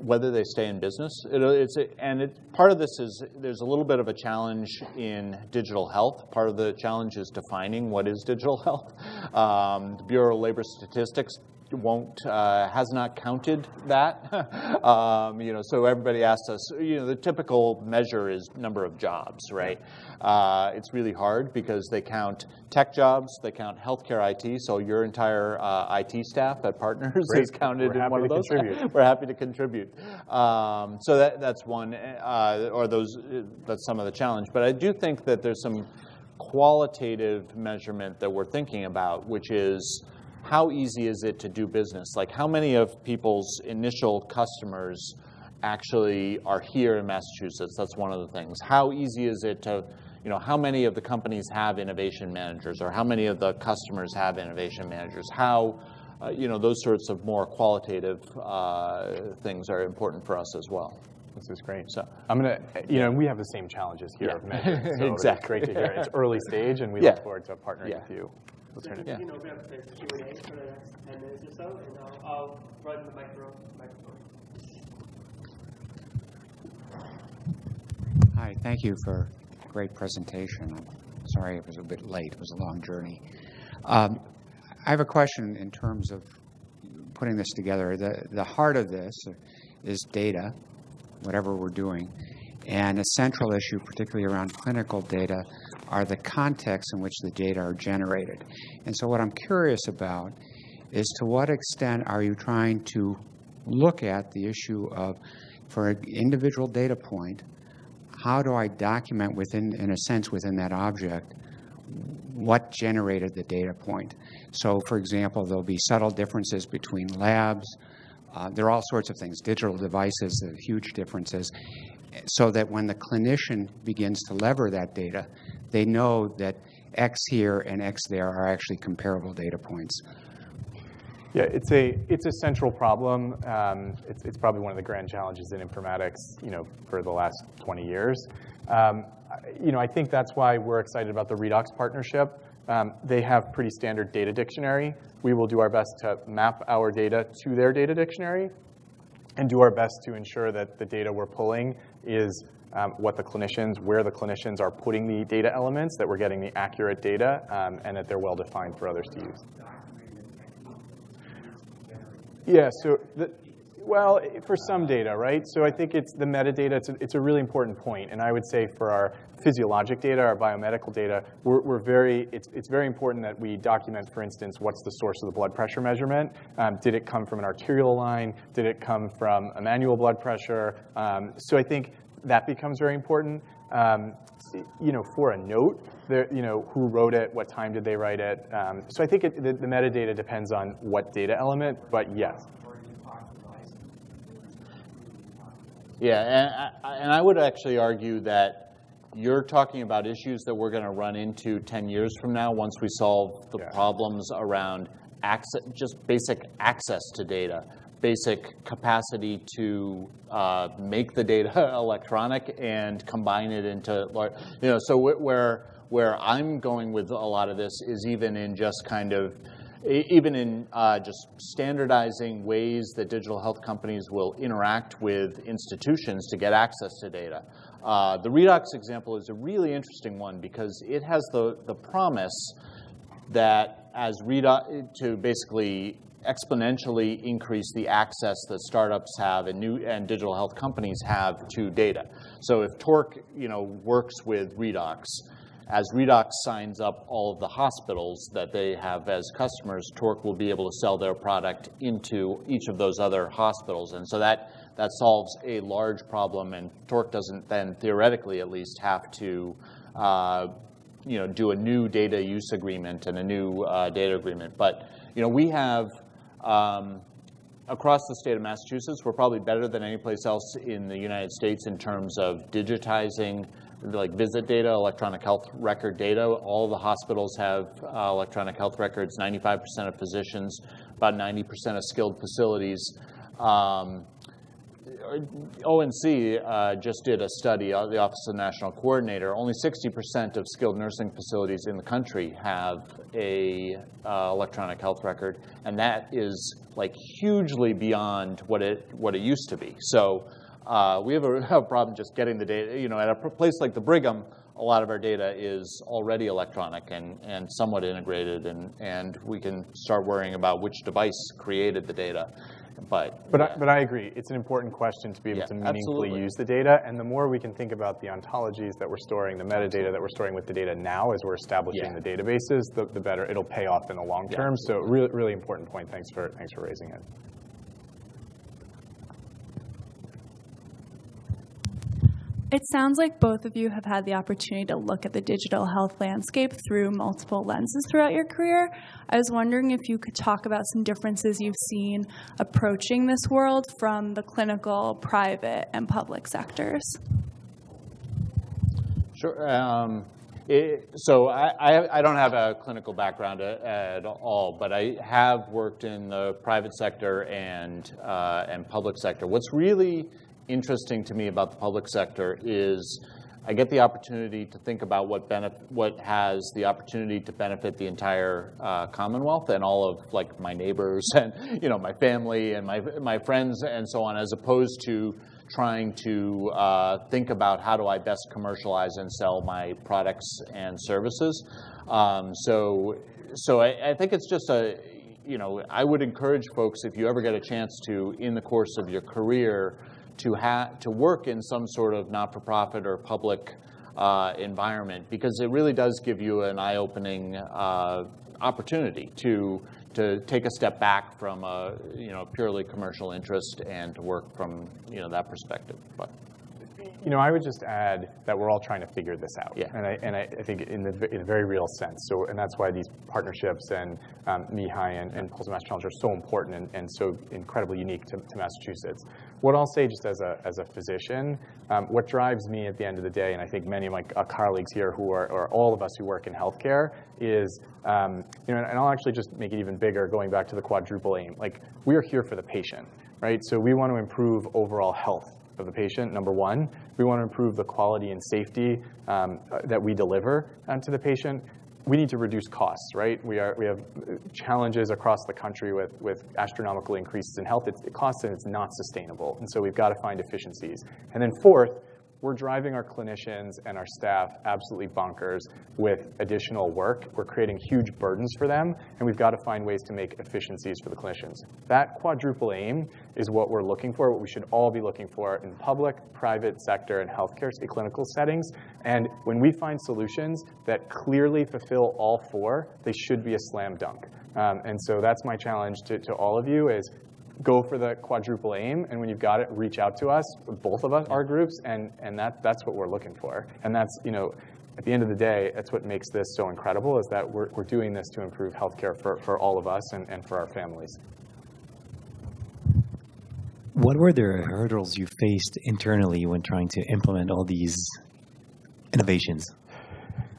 Speaker 2: whether they stay in business. It, it's and it, part of this is there's a little bit of a challenge in digital health. Part of the challenge is defining what is digital health. Um, the Bureau of Labor Statistics won't uh, has not counted that. um, you know, so everybody asks us. You know, the typical measure is number of jobs, right? Uh, it's really hard because they count tech jobs, they count healthcare IT. So your entire uh, IT staff at Partners
Speaker 3: Great.
Speaker 2: is counted
Speaker 3: We're
Speaker 2: in
Speaker 3: happy
Speaker 2: one of
Speaker 3: to
Speaker 2: those.
Speaker 3: contribute.
Speaker 2: We're happy to contribute. Um, so that, that's one, uh, or those, that's some of the challenge. But I do think that there's some qualitative measurement that we're thinking about, which is how easy is it to do business? Like how many of people's initial customers actually are here in Massachusetts? That's one of the things. How easy is it to, you know, how many of the companies have innovation managers or how many of the customers have innovation managers? How, uh, you know, those sorts of more qualitative uh, things are important for us as well.
Speaker 3: This is great.
Speaker 2: So-
Speaker 3: I'm gonna, you know, we have the same challenges here
Speaker 2: Yeah.
Speaker 3: of measuring. So It's
Speaker 2: Exactly.
Speaker 3: great to hear. It's early stage, and we
Speaker 2: Yeah.
Speaker 3: look forward to partnering
Speaker 2: Yeah.
Speaker 3: with you. We'll turn it.
Speaker 1: You can open up the Q&A for the next 10 minutes or so, and I'll, I'll run the micro, microphone.
Speaker 5: Hi, thank you for a great presentation. I'm sorry it was a bit late. It was a long journey. Um, I have a question in terms of putting this together. The, the heart of this is data, whatever we're doing. And a central issue, particularly around clinical data, are the contexts in which the data are generated. And so, what I'm curious about is to what extent are you trying to look at the issue of, for an individual data point, how do I document within, in a sense, within that object, what generated the data point? So, for example, there'll be subtle differences between labs. Uh, there are all sorts of things, digital devices, uh, huge differences, so that when the clinician begins to lever that data, they know that X here and X there are actually comparable data points.
Speaker 3: Yeah, it's a it's a central problem. Um, it's, it's probably one of the grand challenges in informatics, you know, for the last 20 years. Um, you know, I think that's why we're excited about the Redox partnership. Um, they have pretty standard data dictionary. We will do our best to map our data to their data dictionary and do our best to ensure that the data we're pulling is um, what the clinicians, where the clinicians are putting the data elements, that we're getting the accurate data, um, and that they're well defined for others to use. Yeah, so the, well, for some data, right? So I think it's the metadata, it's a, it's a really important. And I would say for our physiologic data, our biomedical data, we're, we're very, it's, it's very important that we document, for instance, what's the source of the blood pressure measurement? Um, did it come from an arterial line? Did it come from a manual blood pressure? Um, so I think that becomes very important. Um, you know, for a note, you know, who wrote it, what time did they write it. Um, so I think it, the, the, metadata depends on what data element, but yes.
Speaker 2: Yeah, and I, and I would actually argue that you're talking about issues that we're going to run into 10 years from now once we solve the yeah. problems around access, just basic access to data basic capacity to uh, make the data electronic and combine it into, large, you know, so where, where I'm going with a lot of this is even in just kind of, even in uh, just standardizing ways that digital health companies will interact with institutions to get access to data. Uh, the Redox example is a really interesting one because it has the, the promise that as Redox, to basically exponentially increase the access that startups have and new and digital health companies have to data. So if Torque, you know, works with Redox, as Redox signs up all of the hospitals that they have as customers, Torque will be able to sell their product into each of those other hospitals. And so that, that solves a large problem, and Torq doesn't then, theoretically at least, have to uh, you know, do a new data use agreement and a new uh, data agreement. But you know, we have um, across the state of Massachusetts, we're probably better than any place else in the United States in terms of digitizing like visit data, electronic health record data. All the hospitals have uh, electronic health records, 95% of physicians, about 90% of skilled facilities. Um, ONC uh, just did a study, uh, the Office of National Coordinator. Only 60% of skilled nursing facilities in the country have a uh, electronic health record, and that is like hugely beyond what it what it used to be. So uh, we have a, a, problem just getting the data. You know, at a place like the Brigham, a lot of our data is already electronic and, and somewhat integrated, and, and we can start worrying about which device created the data. But
Speaker 3: but,
Speaker 2: yeah.
Speaker 3: I, but I agree. It's an important question to be able
Speaker 2: yeah,
Speaker 3: to meaningfully
Speaker 2: absolutely.
Speaker 3: use the data. And the more we can think about the ontologies that we're storing, the metadata absolutely. that we're storing with the data now as we're establishing the databases, the, the better it'll pay off in the long term. So really, really important point. Thanks for thanks for raising it.
Speaker 6: It sounds like both of you have had the opportunity to look at the digital health landscape through multiple lenses throughout your career. I was wondering if you could talk about some differences you've seen approaching this world from the clinical, private, and public sectors.
Speaker 2: Sure. Um, it, so I, I, I, don't have a clinical background at, at, all, but I have worked in the private sector and uh, and public sector. What's really interesting to me about the public sector is I get the opportunity to think about what benefit, what has the opportunity to benefit the entire uh, Commonwealth and all of like my neighbors and you know my family and my my friends and so on, as opposed to trying to uh, think about how do I best commercialize and sell my products and services. Um, so so I, I think it's just a you know, I would encourage folks if you ever get a chance to, in the course of your career, to have to work in some sort of not-for-profit or public uh, environment because it really does give you an eye-opening uh, opportunity to to take a step back from a you know purely commercial interest and to work from you know that perspective. But
Speaker 3: you know, I would just add that we're all trying to figure this out.
Speaker 2: Yeah.
Speaker 3: And I, and I, I think in, the, in a very real sense. So, and that's why these partnerships and um, MeHI and, and Pulse Mass Challenge are so important and, and so incredibly unique to, to Massachusetts. What I'll say just as a, as a physician, um, what drives me at the end of the day, and I think many of my uh, colleagues here who are, or all of us who work in healthcare, is, um, you know, and I'll actually just make it even bigger going back to the quadruple aim. Like, we are here for the patient, right? So we want to improve overall health of the patient, number one. We want to improve the quality and safety um, that we deliver um, to the patient. We need to reduce costs, right? We, are, we have uh, challenges across the country with, with astronomical increases in health it's, it costs and it's not sustainable. And so we've got to find efficiencies. And then fourth, we're driving our clinicians and our staff absolutely bonkers with additional work. We're creating huge burdens for them, and we've got to find ways to make efficiencies for the clinicians. That quadruple aim is what we're looking for, what we should all be looking for in public, private sector, and healthcare clinical settings. And when we find solutions that clearly fulfill all four, they should be a slam dunk. Um, and so that's my challenge to, to all of you is go for the quadruple aim, and when you've got it, reach out to us, both of us, our groups, and, and that, that's what we're looking for. And that's, you know, at the end of the day, that's what makes this so incredible, is that we're, we're doing this to improve healthcare for, for all of us and, and for our families.
Speaker 7: What were the hurdles you faced internally when trying to implement all these innovations?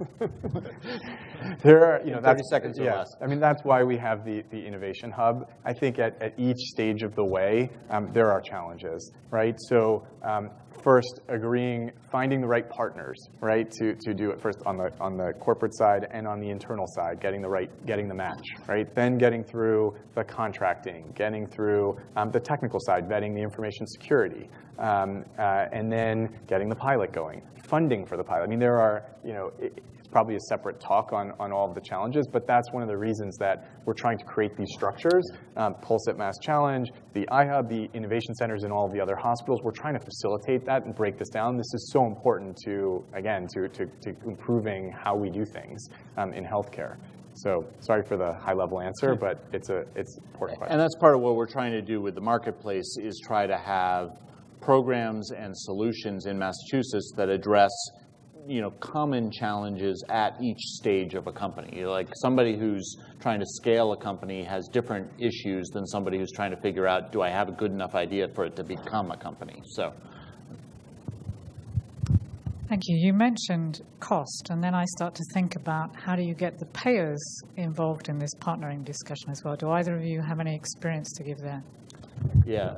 Speaker 3: there are, you know,
Speaker 2: 30
Speaker 3: that's,
Speaker 2: seconds or
Speaker 3: yeah,
Speaker 2: less.
Speaker 3: I mean, that's why we have the, the innovation hub. I think at, at each stage of the way, um, there are challenges, right? So um, first, agreeing, finding the right partners, right, to, to do it first on the on the corporate side and on the internal side, getting the right, getting the match, right? Then getting through the contracting, getting through um, the technical side, vetting the information security, um, uh, and then getting the pilot going, funding for the pilot. I mean, there are, you know. It's probably a separate talk on, on all of the challenges, but that's one of the reasons that we're trying to create these structures. Um, Pulse at Mass Challenge, the iHub, the innovation centers in all of the other hospitals. We're trying to facilitate that and break this down. This is so important to, again, to, to, to improving how we do things um, in healthcare. So sorry for the high level answer, but it's a it's important question.
Speaker 2: And that's part of what we're trying to do with the marketplace is try to have programs and solutions in Massachusetts that address you know common challenges at each stage of a company. Like somebody who's trying to scale a company has different issues than somebody who's trying to figure out do I have a good enough idea for it to become a company. So
Speaker 8: Thank you. You mentioned cost, and then I start to think about how do you get the payers involved in this partnering discussion as well. Do either of you have any experience to give there?
Speaker 2: Yeah,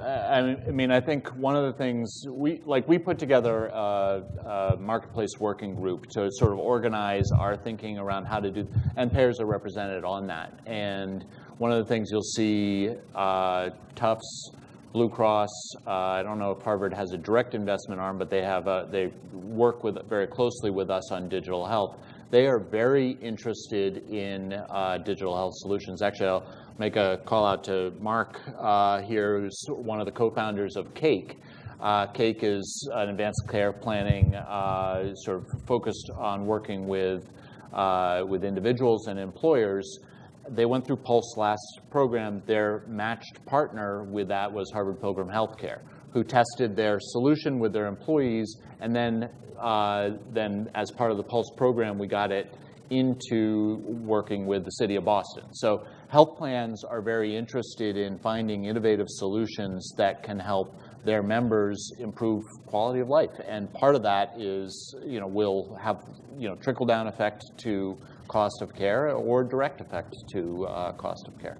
Speaker 2: I mean- I think one of the things we, like, we put together a, a marketplace working group to sort of organize our thinking around how to do, and payers are represented on that. And one of the things you'll see, uh, Tufts, Blue Cross, uh, I don't know if Harvard has a direct investment arm, but they have a, they work with, very closely with us on digital health. They are very interested in uh, digital health solutions. Actually, I'll make a call out to Mark uh, here, who's one of the co-founders of Cake. Uh, Cake is an advanced care planning, uh, sort of focused on working with uh, with individuals and employers. They went through Pulse last program. Their matched partner with that was Harvard Pilgrim Healthcare, who tested their solution with their employees, and then uh, then as part of the Pulse program, we got it into working with the city of Boston. So health plans are very interested in finding innovative solutions that can help their members improve quality of life. And part of that is, you know, will have, you know, trickle down effect to cost of care or direct effect to uh, cost of care.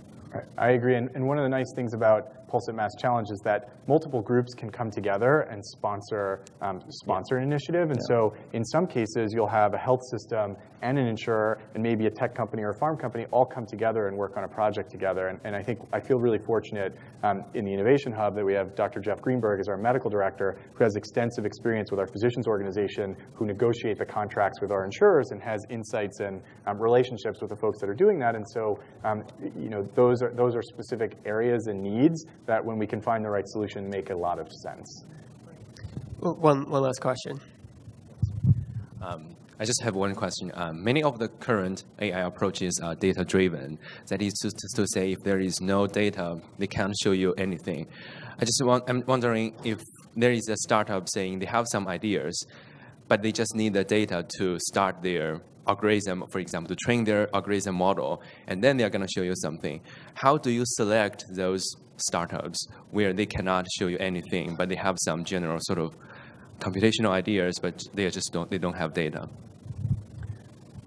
Speaker 3: I agree. And, and one of the nice things about Pulse at Mass Challenge is that multiple groups can come together and sponsor um, sponsor an initiative. And so in some cases, you'll have a health system and an insurer and maybe a tech company or a farm company all come together and work on a project together. And, and I think I feel really fortunate um, in the Innovation Hub that we have Dr. Jeff Greenberg as our medical director who has extensive experience with our physicians organization who negotiate the contracts with our insurers and has insights and um, relationships with the folks that are doing that. And so, um, you know, those are, those are specific areas and needs that when we can find the right solution make a lot of sense.
Speaker 1: One, one last question.
Speaker 9: Um, I just have one question. Um, many of the current AI approaches are data driven. That is to, to, say, if there is no data, they can't show you anything. I just want, I'm wondering if there is a startup saying they have some ideas, but they just need the data to start their algorithm, for example, to train their algorithm model, and then they're going to show you something. How do you select those startups where they cannot show you anything, but they have some general sort of computational ideas, but they just don't they don't have data?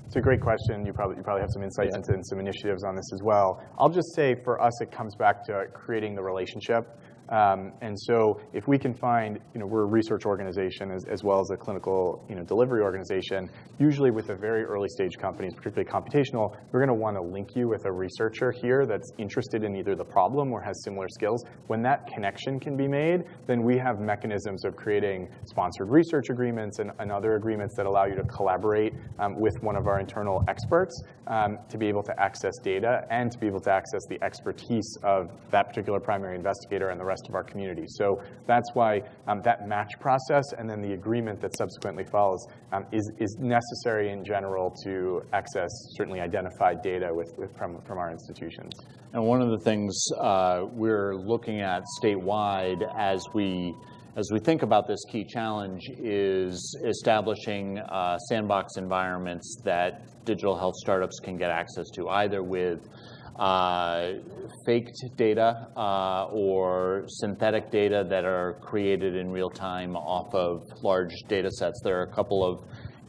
Speaker 3: It's a great question. You probably you probably have some insights yeah. into some initiatives on this as well. I'll just say for us, it comes back to creating the relationship. Um, and so if we can find, you know, we're a research organization as, as well as a clinical, you know, delivery organization, usually with the very early stage companies, particularly computational, we're going to want to link you with a researcher here that's interested in either the problem or has similar skills. When that connection can be made, then we have mechanisms of creating sponsored research agreements and, and other agreements that allow you to collaborate um, with one of our internal experts um, to be able to access data and to be able to access the expertise of that particular primary investigator and the rest rest of our community. So that's why um, that match process and then the agreement that subsequently follows um, is, is necessary in general to access certainly identified data with, with from, from our institutions.
Speaker 2: And one of the things uh, we're looking at statewide as we as we think about this key challenge is establishing uh, sandbox environments that digital health startups can get access to, either with uh, faked data uh, or synthetic data that are created in real time off of large data sets. There are a couple of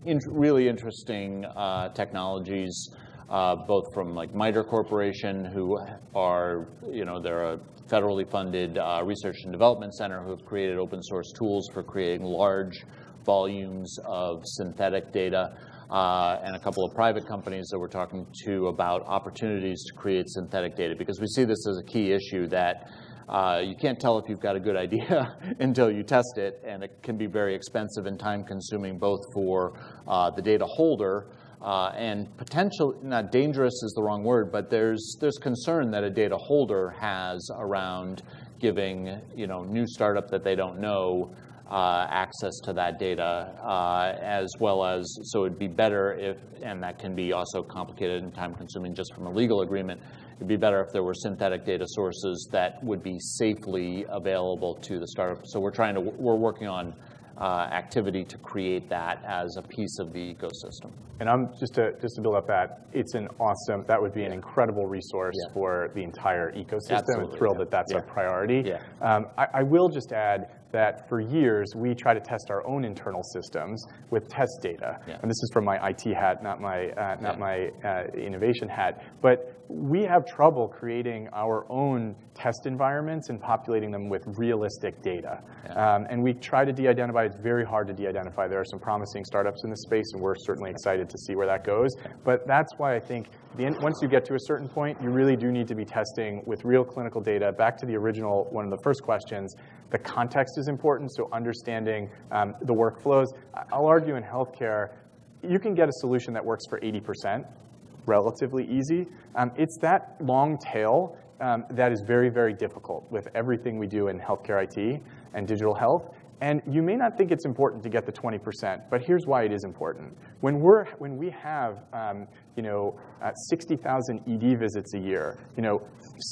Speaker 2: in really interesting uh, technologies, uh, both from like MITRE Corporation, who are, you know, they're a federally funded uh, research and development center who have created open source tools for creating large volumes of synthetic data uh, and a couple of private companies that we're talking to about opportunities to create synthetic data because we see this as a key issue that uh, you can't tell if you've got a good idea until you test it, and it can be very expensive and time consuming both for uh, the data holder uh, and potential, not dangerous is the wrong word, but there's, there's concern that a data holder has around giving you know, new startup that they don't know uh, access to that data, uh, as well as, so it'd be better if, and that can be also complicated and time consuming just from a legal agreement, it'd be better if there were synthetic data sources that would be safely available to the startup. So we're trying to, we're working on uh, activity to create that as a piece of the ecosystem.
Speaker 3: And I'm just to just to build up that it's an awesome that would be an incredible resource yeah. for the entire ecosystem.
Speaker 2: Absolutely,
Speaker 3: I'm thrilled
Speaker 2: yeah.
Speaker 3: that that's a priority. Um, I, I, will just add that for years we try to test our own internal systems with test data.
Speaker 2: Yeah.
Speaker 3: And this is from my IT hat, not my uh, not my uh, innovation hat. But we have trouble creating our own test environments and populating them with realistic data.
Speaker 2: Yeah.
Speaker 3: Um, and we try to de-identify. It's very hard to de-identify. There are some promising startups in this space, and we're certainly excited to see where that goes. But that's why I think end, once you get to a certain point, you really do need to be testing with real clinical data. Back to the original, one of the first questions, the context is important, so understanding um, the workflows. I'll argue in healthcare, you can get a solution that works for 80%, relatively easy. Um, it's that long tail um, that is very, very difficult with everything we do in healthcare IT and digital health. And you may not think it's important to get the 20%, but here's why it is important. When, we're, when we have um, you know, uh, 60,000 ED visits a year, you know,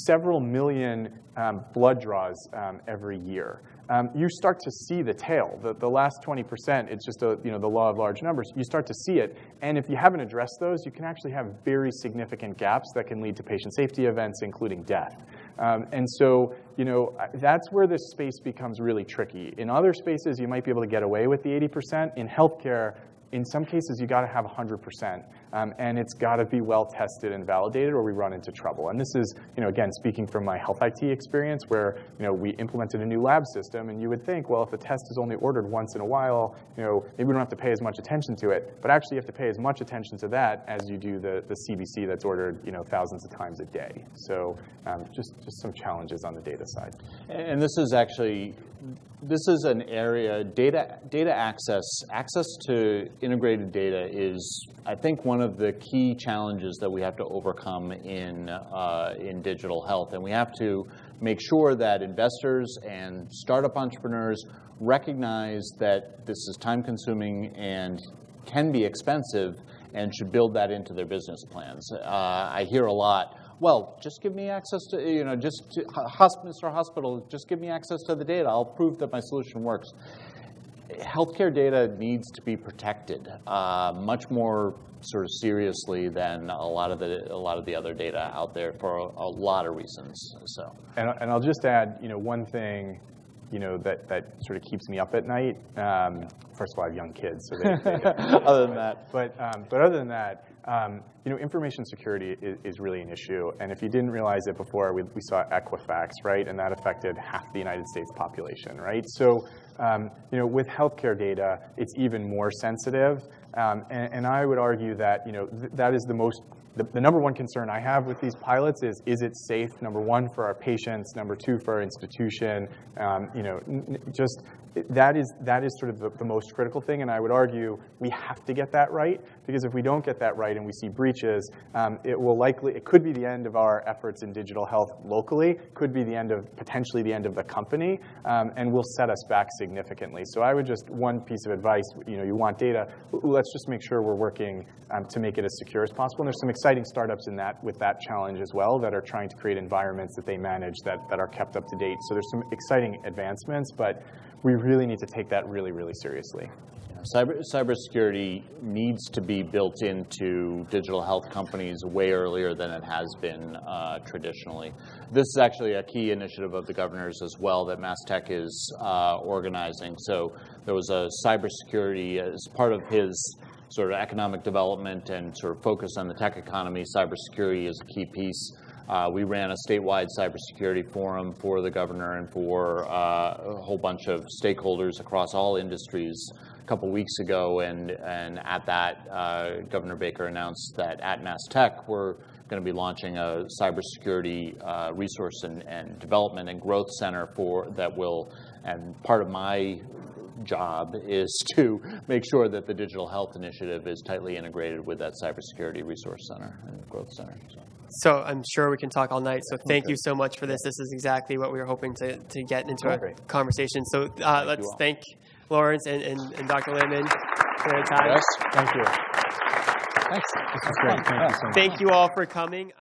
Speaker 3: several million um, blood draws um, every year, um, you start to see the tail. The, the last 20%, it's just a, you know, the law of large numbers. You start to see it. And if you haven't addressed those, you can actually have very significant gaps that can lead to patient safety events, including death. Um, and so, you know, that's where this space becomes really tricky. In other spaces, you might be able to get away with the 80%. In healthcare, in some cases, you got to have 100%. Um, and it's got to be well tested and validated, or we run into trouble. And this is, you know, again, speaking from my health IT experience, where you know we implemented a new lab system, and you would think, well, if a test is only ordered once in a while, you know, maybe we don't have to pay as much attention to it. But actually, you have to pay as much attention to that as you do the, the CBC that's ordered, you know, thousands of times a day. So um, just just some challenges on the data side.
Speaker 2: And this is actually, this is an area, data, data access, access to integrated data is, I think, one of the key challenges that we have to overcome in, uh, in digital health. And we have to make sure that investors and startup entrepreneurs recognize that this is time consuming and can be expensive and should build that into their business plans. Uh, I hear a lot, well, just give me access to, you know, just to, Mr. Hospital, just give me access to the data. I'll prove that my solution works. Healthcare data needs to be protected uh, much more sort of seriously than a lot of the a lot of the other data out there for a, a lot of reasons. So,
Speaker 3: and, and I'll just add, you know, one thing you know, that, that sort of keeps me up at night. Um, first of all, I have young kids, so they, they
Speaker 2: other than that.
Speaker 3: But, um, but other than that, um, you know, information security is, is, really an issue. And if you didn't realize it before, we, we saw Equifax, right? And that affected half the United States population, right? So, um, you know, with healthcare data, it's even more sensitive. Um, and, and, I would argue that, you know, th that is the most the, the, number one concern I have with these pilots is, is it safe, number one, for our patients, number two, for our institution, um, you know, just that is, that is sort of the, the, most critical thing, and I would argue we have to get that right, because if we don't get that right and we see breaches, um, it will likely, it could be the end of our efforts in digital health locally, could be the end of, potentially the end of the company, um, and will set us back significantly. So I would just, one piece of advice, you know, you want data, let's just make sure we're working um, to make it as secure as possible, and there's some exciting startups in that, with that challenge as well, that are trying to create environments that they manage that, that are kept up to date. So there's some exciting advancements, but we really need to take that really, really seriously.
Speaker 2: Cyber, cybersecurity needs to be built into digital health companies way earlier than it has been uh, traditionally. This is actually a key initiative of the governor's as well that MassTech is uh, organizing. So there was a cybersecurity as part of his sort of economic development and sort of focus on the tech economy. Cybersecurity is a key piece uh, we ran a statewide cybersecurity forum for the governor and for uh, a whole bunch of stakeholders across all industries a couple weeks ago. And, and at that, uh, Governor Baker announced that at Mass Tech, we're going to be launching a cybersecurity uh, resource and, and development and growth center for that will, and part of my job is to make sure that the digital health initiative is tightly integrated with that cybersecurity resource center and growth center. So.
Speaker 1: So I'm sure we can talk all night. So thank okay. you so much for this. This is exactly what we were hoping to, to get into a conversation. So uh, thank let's thank Laurance and, and, and, Dr. Landman for their time.
Speaker 2: Yes, thank you.
Speaker 3: Thanks. This is great. Thank you, so
Speaker 1: thank you all for coming.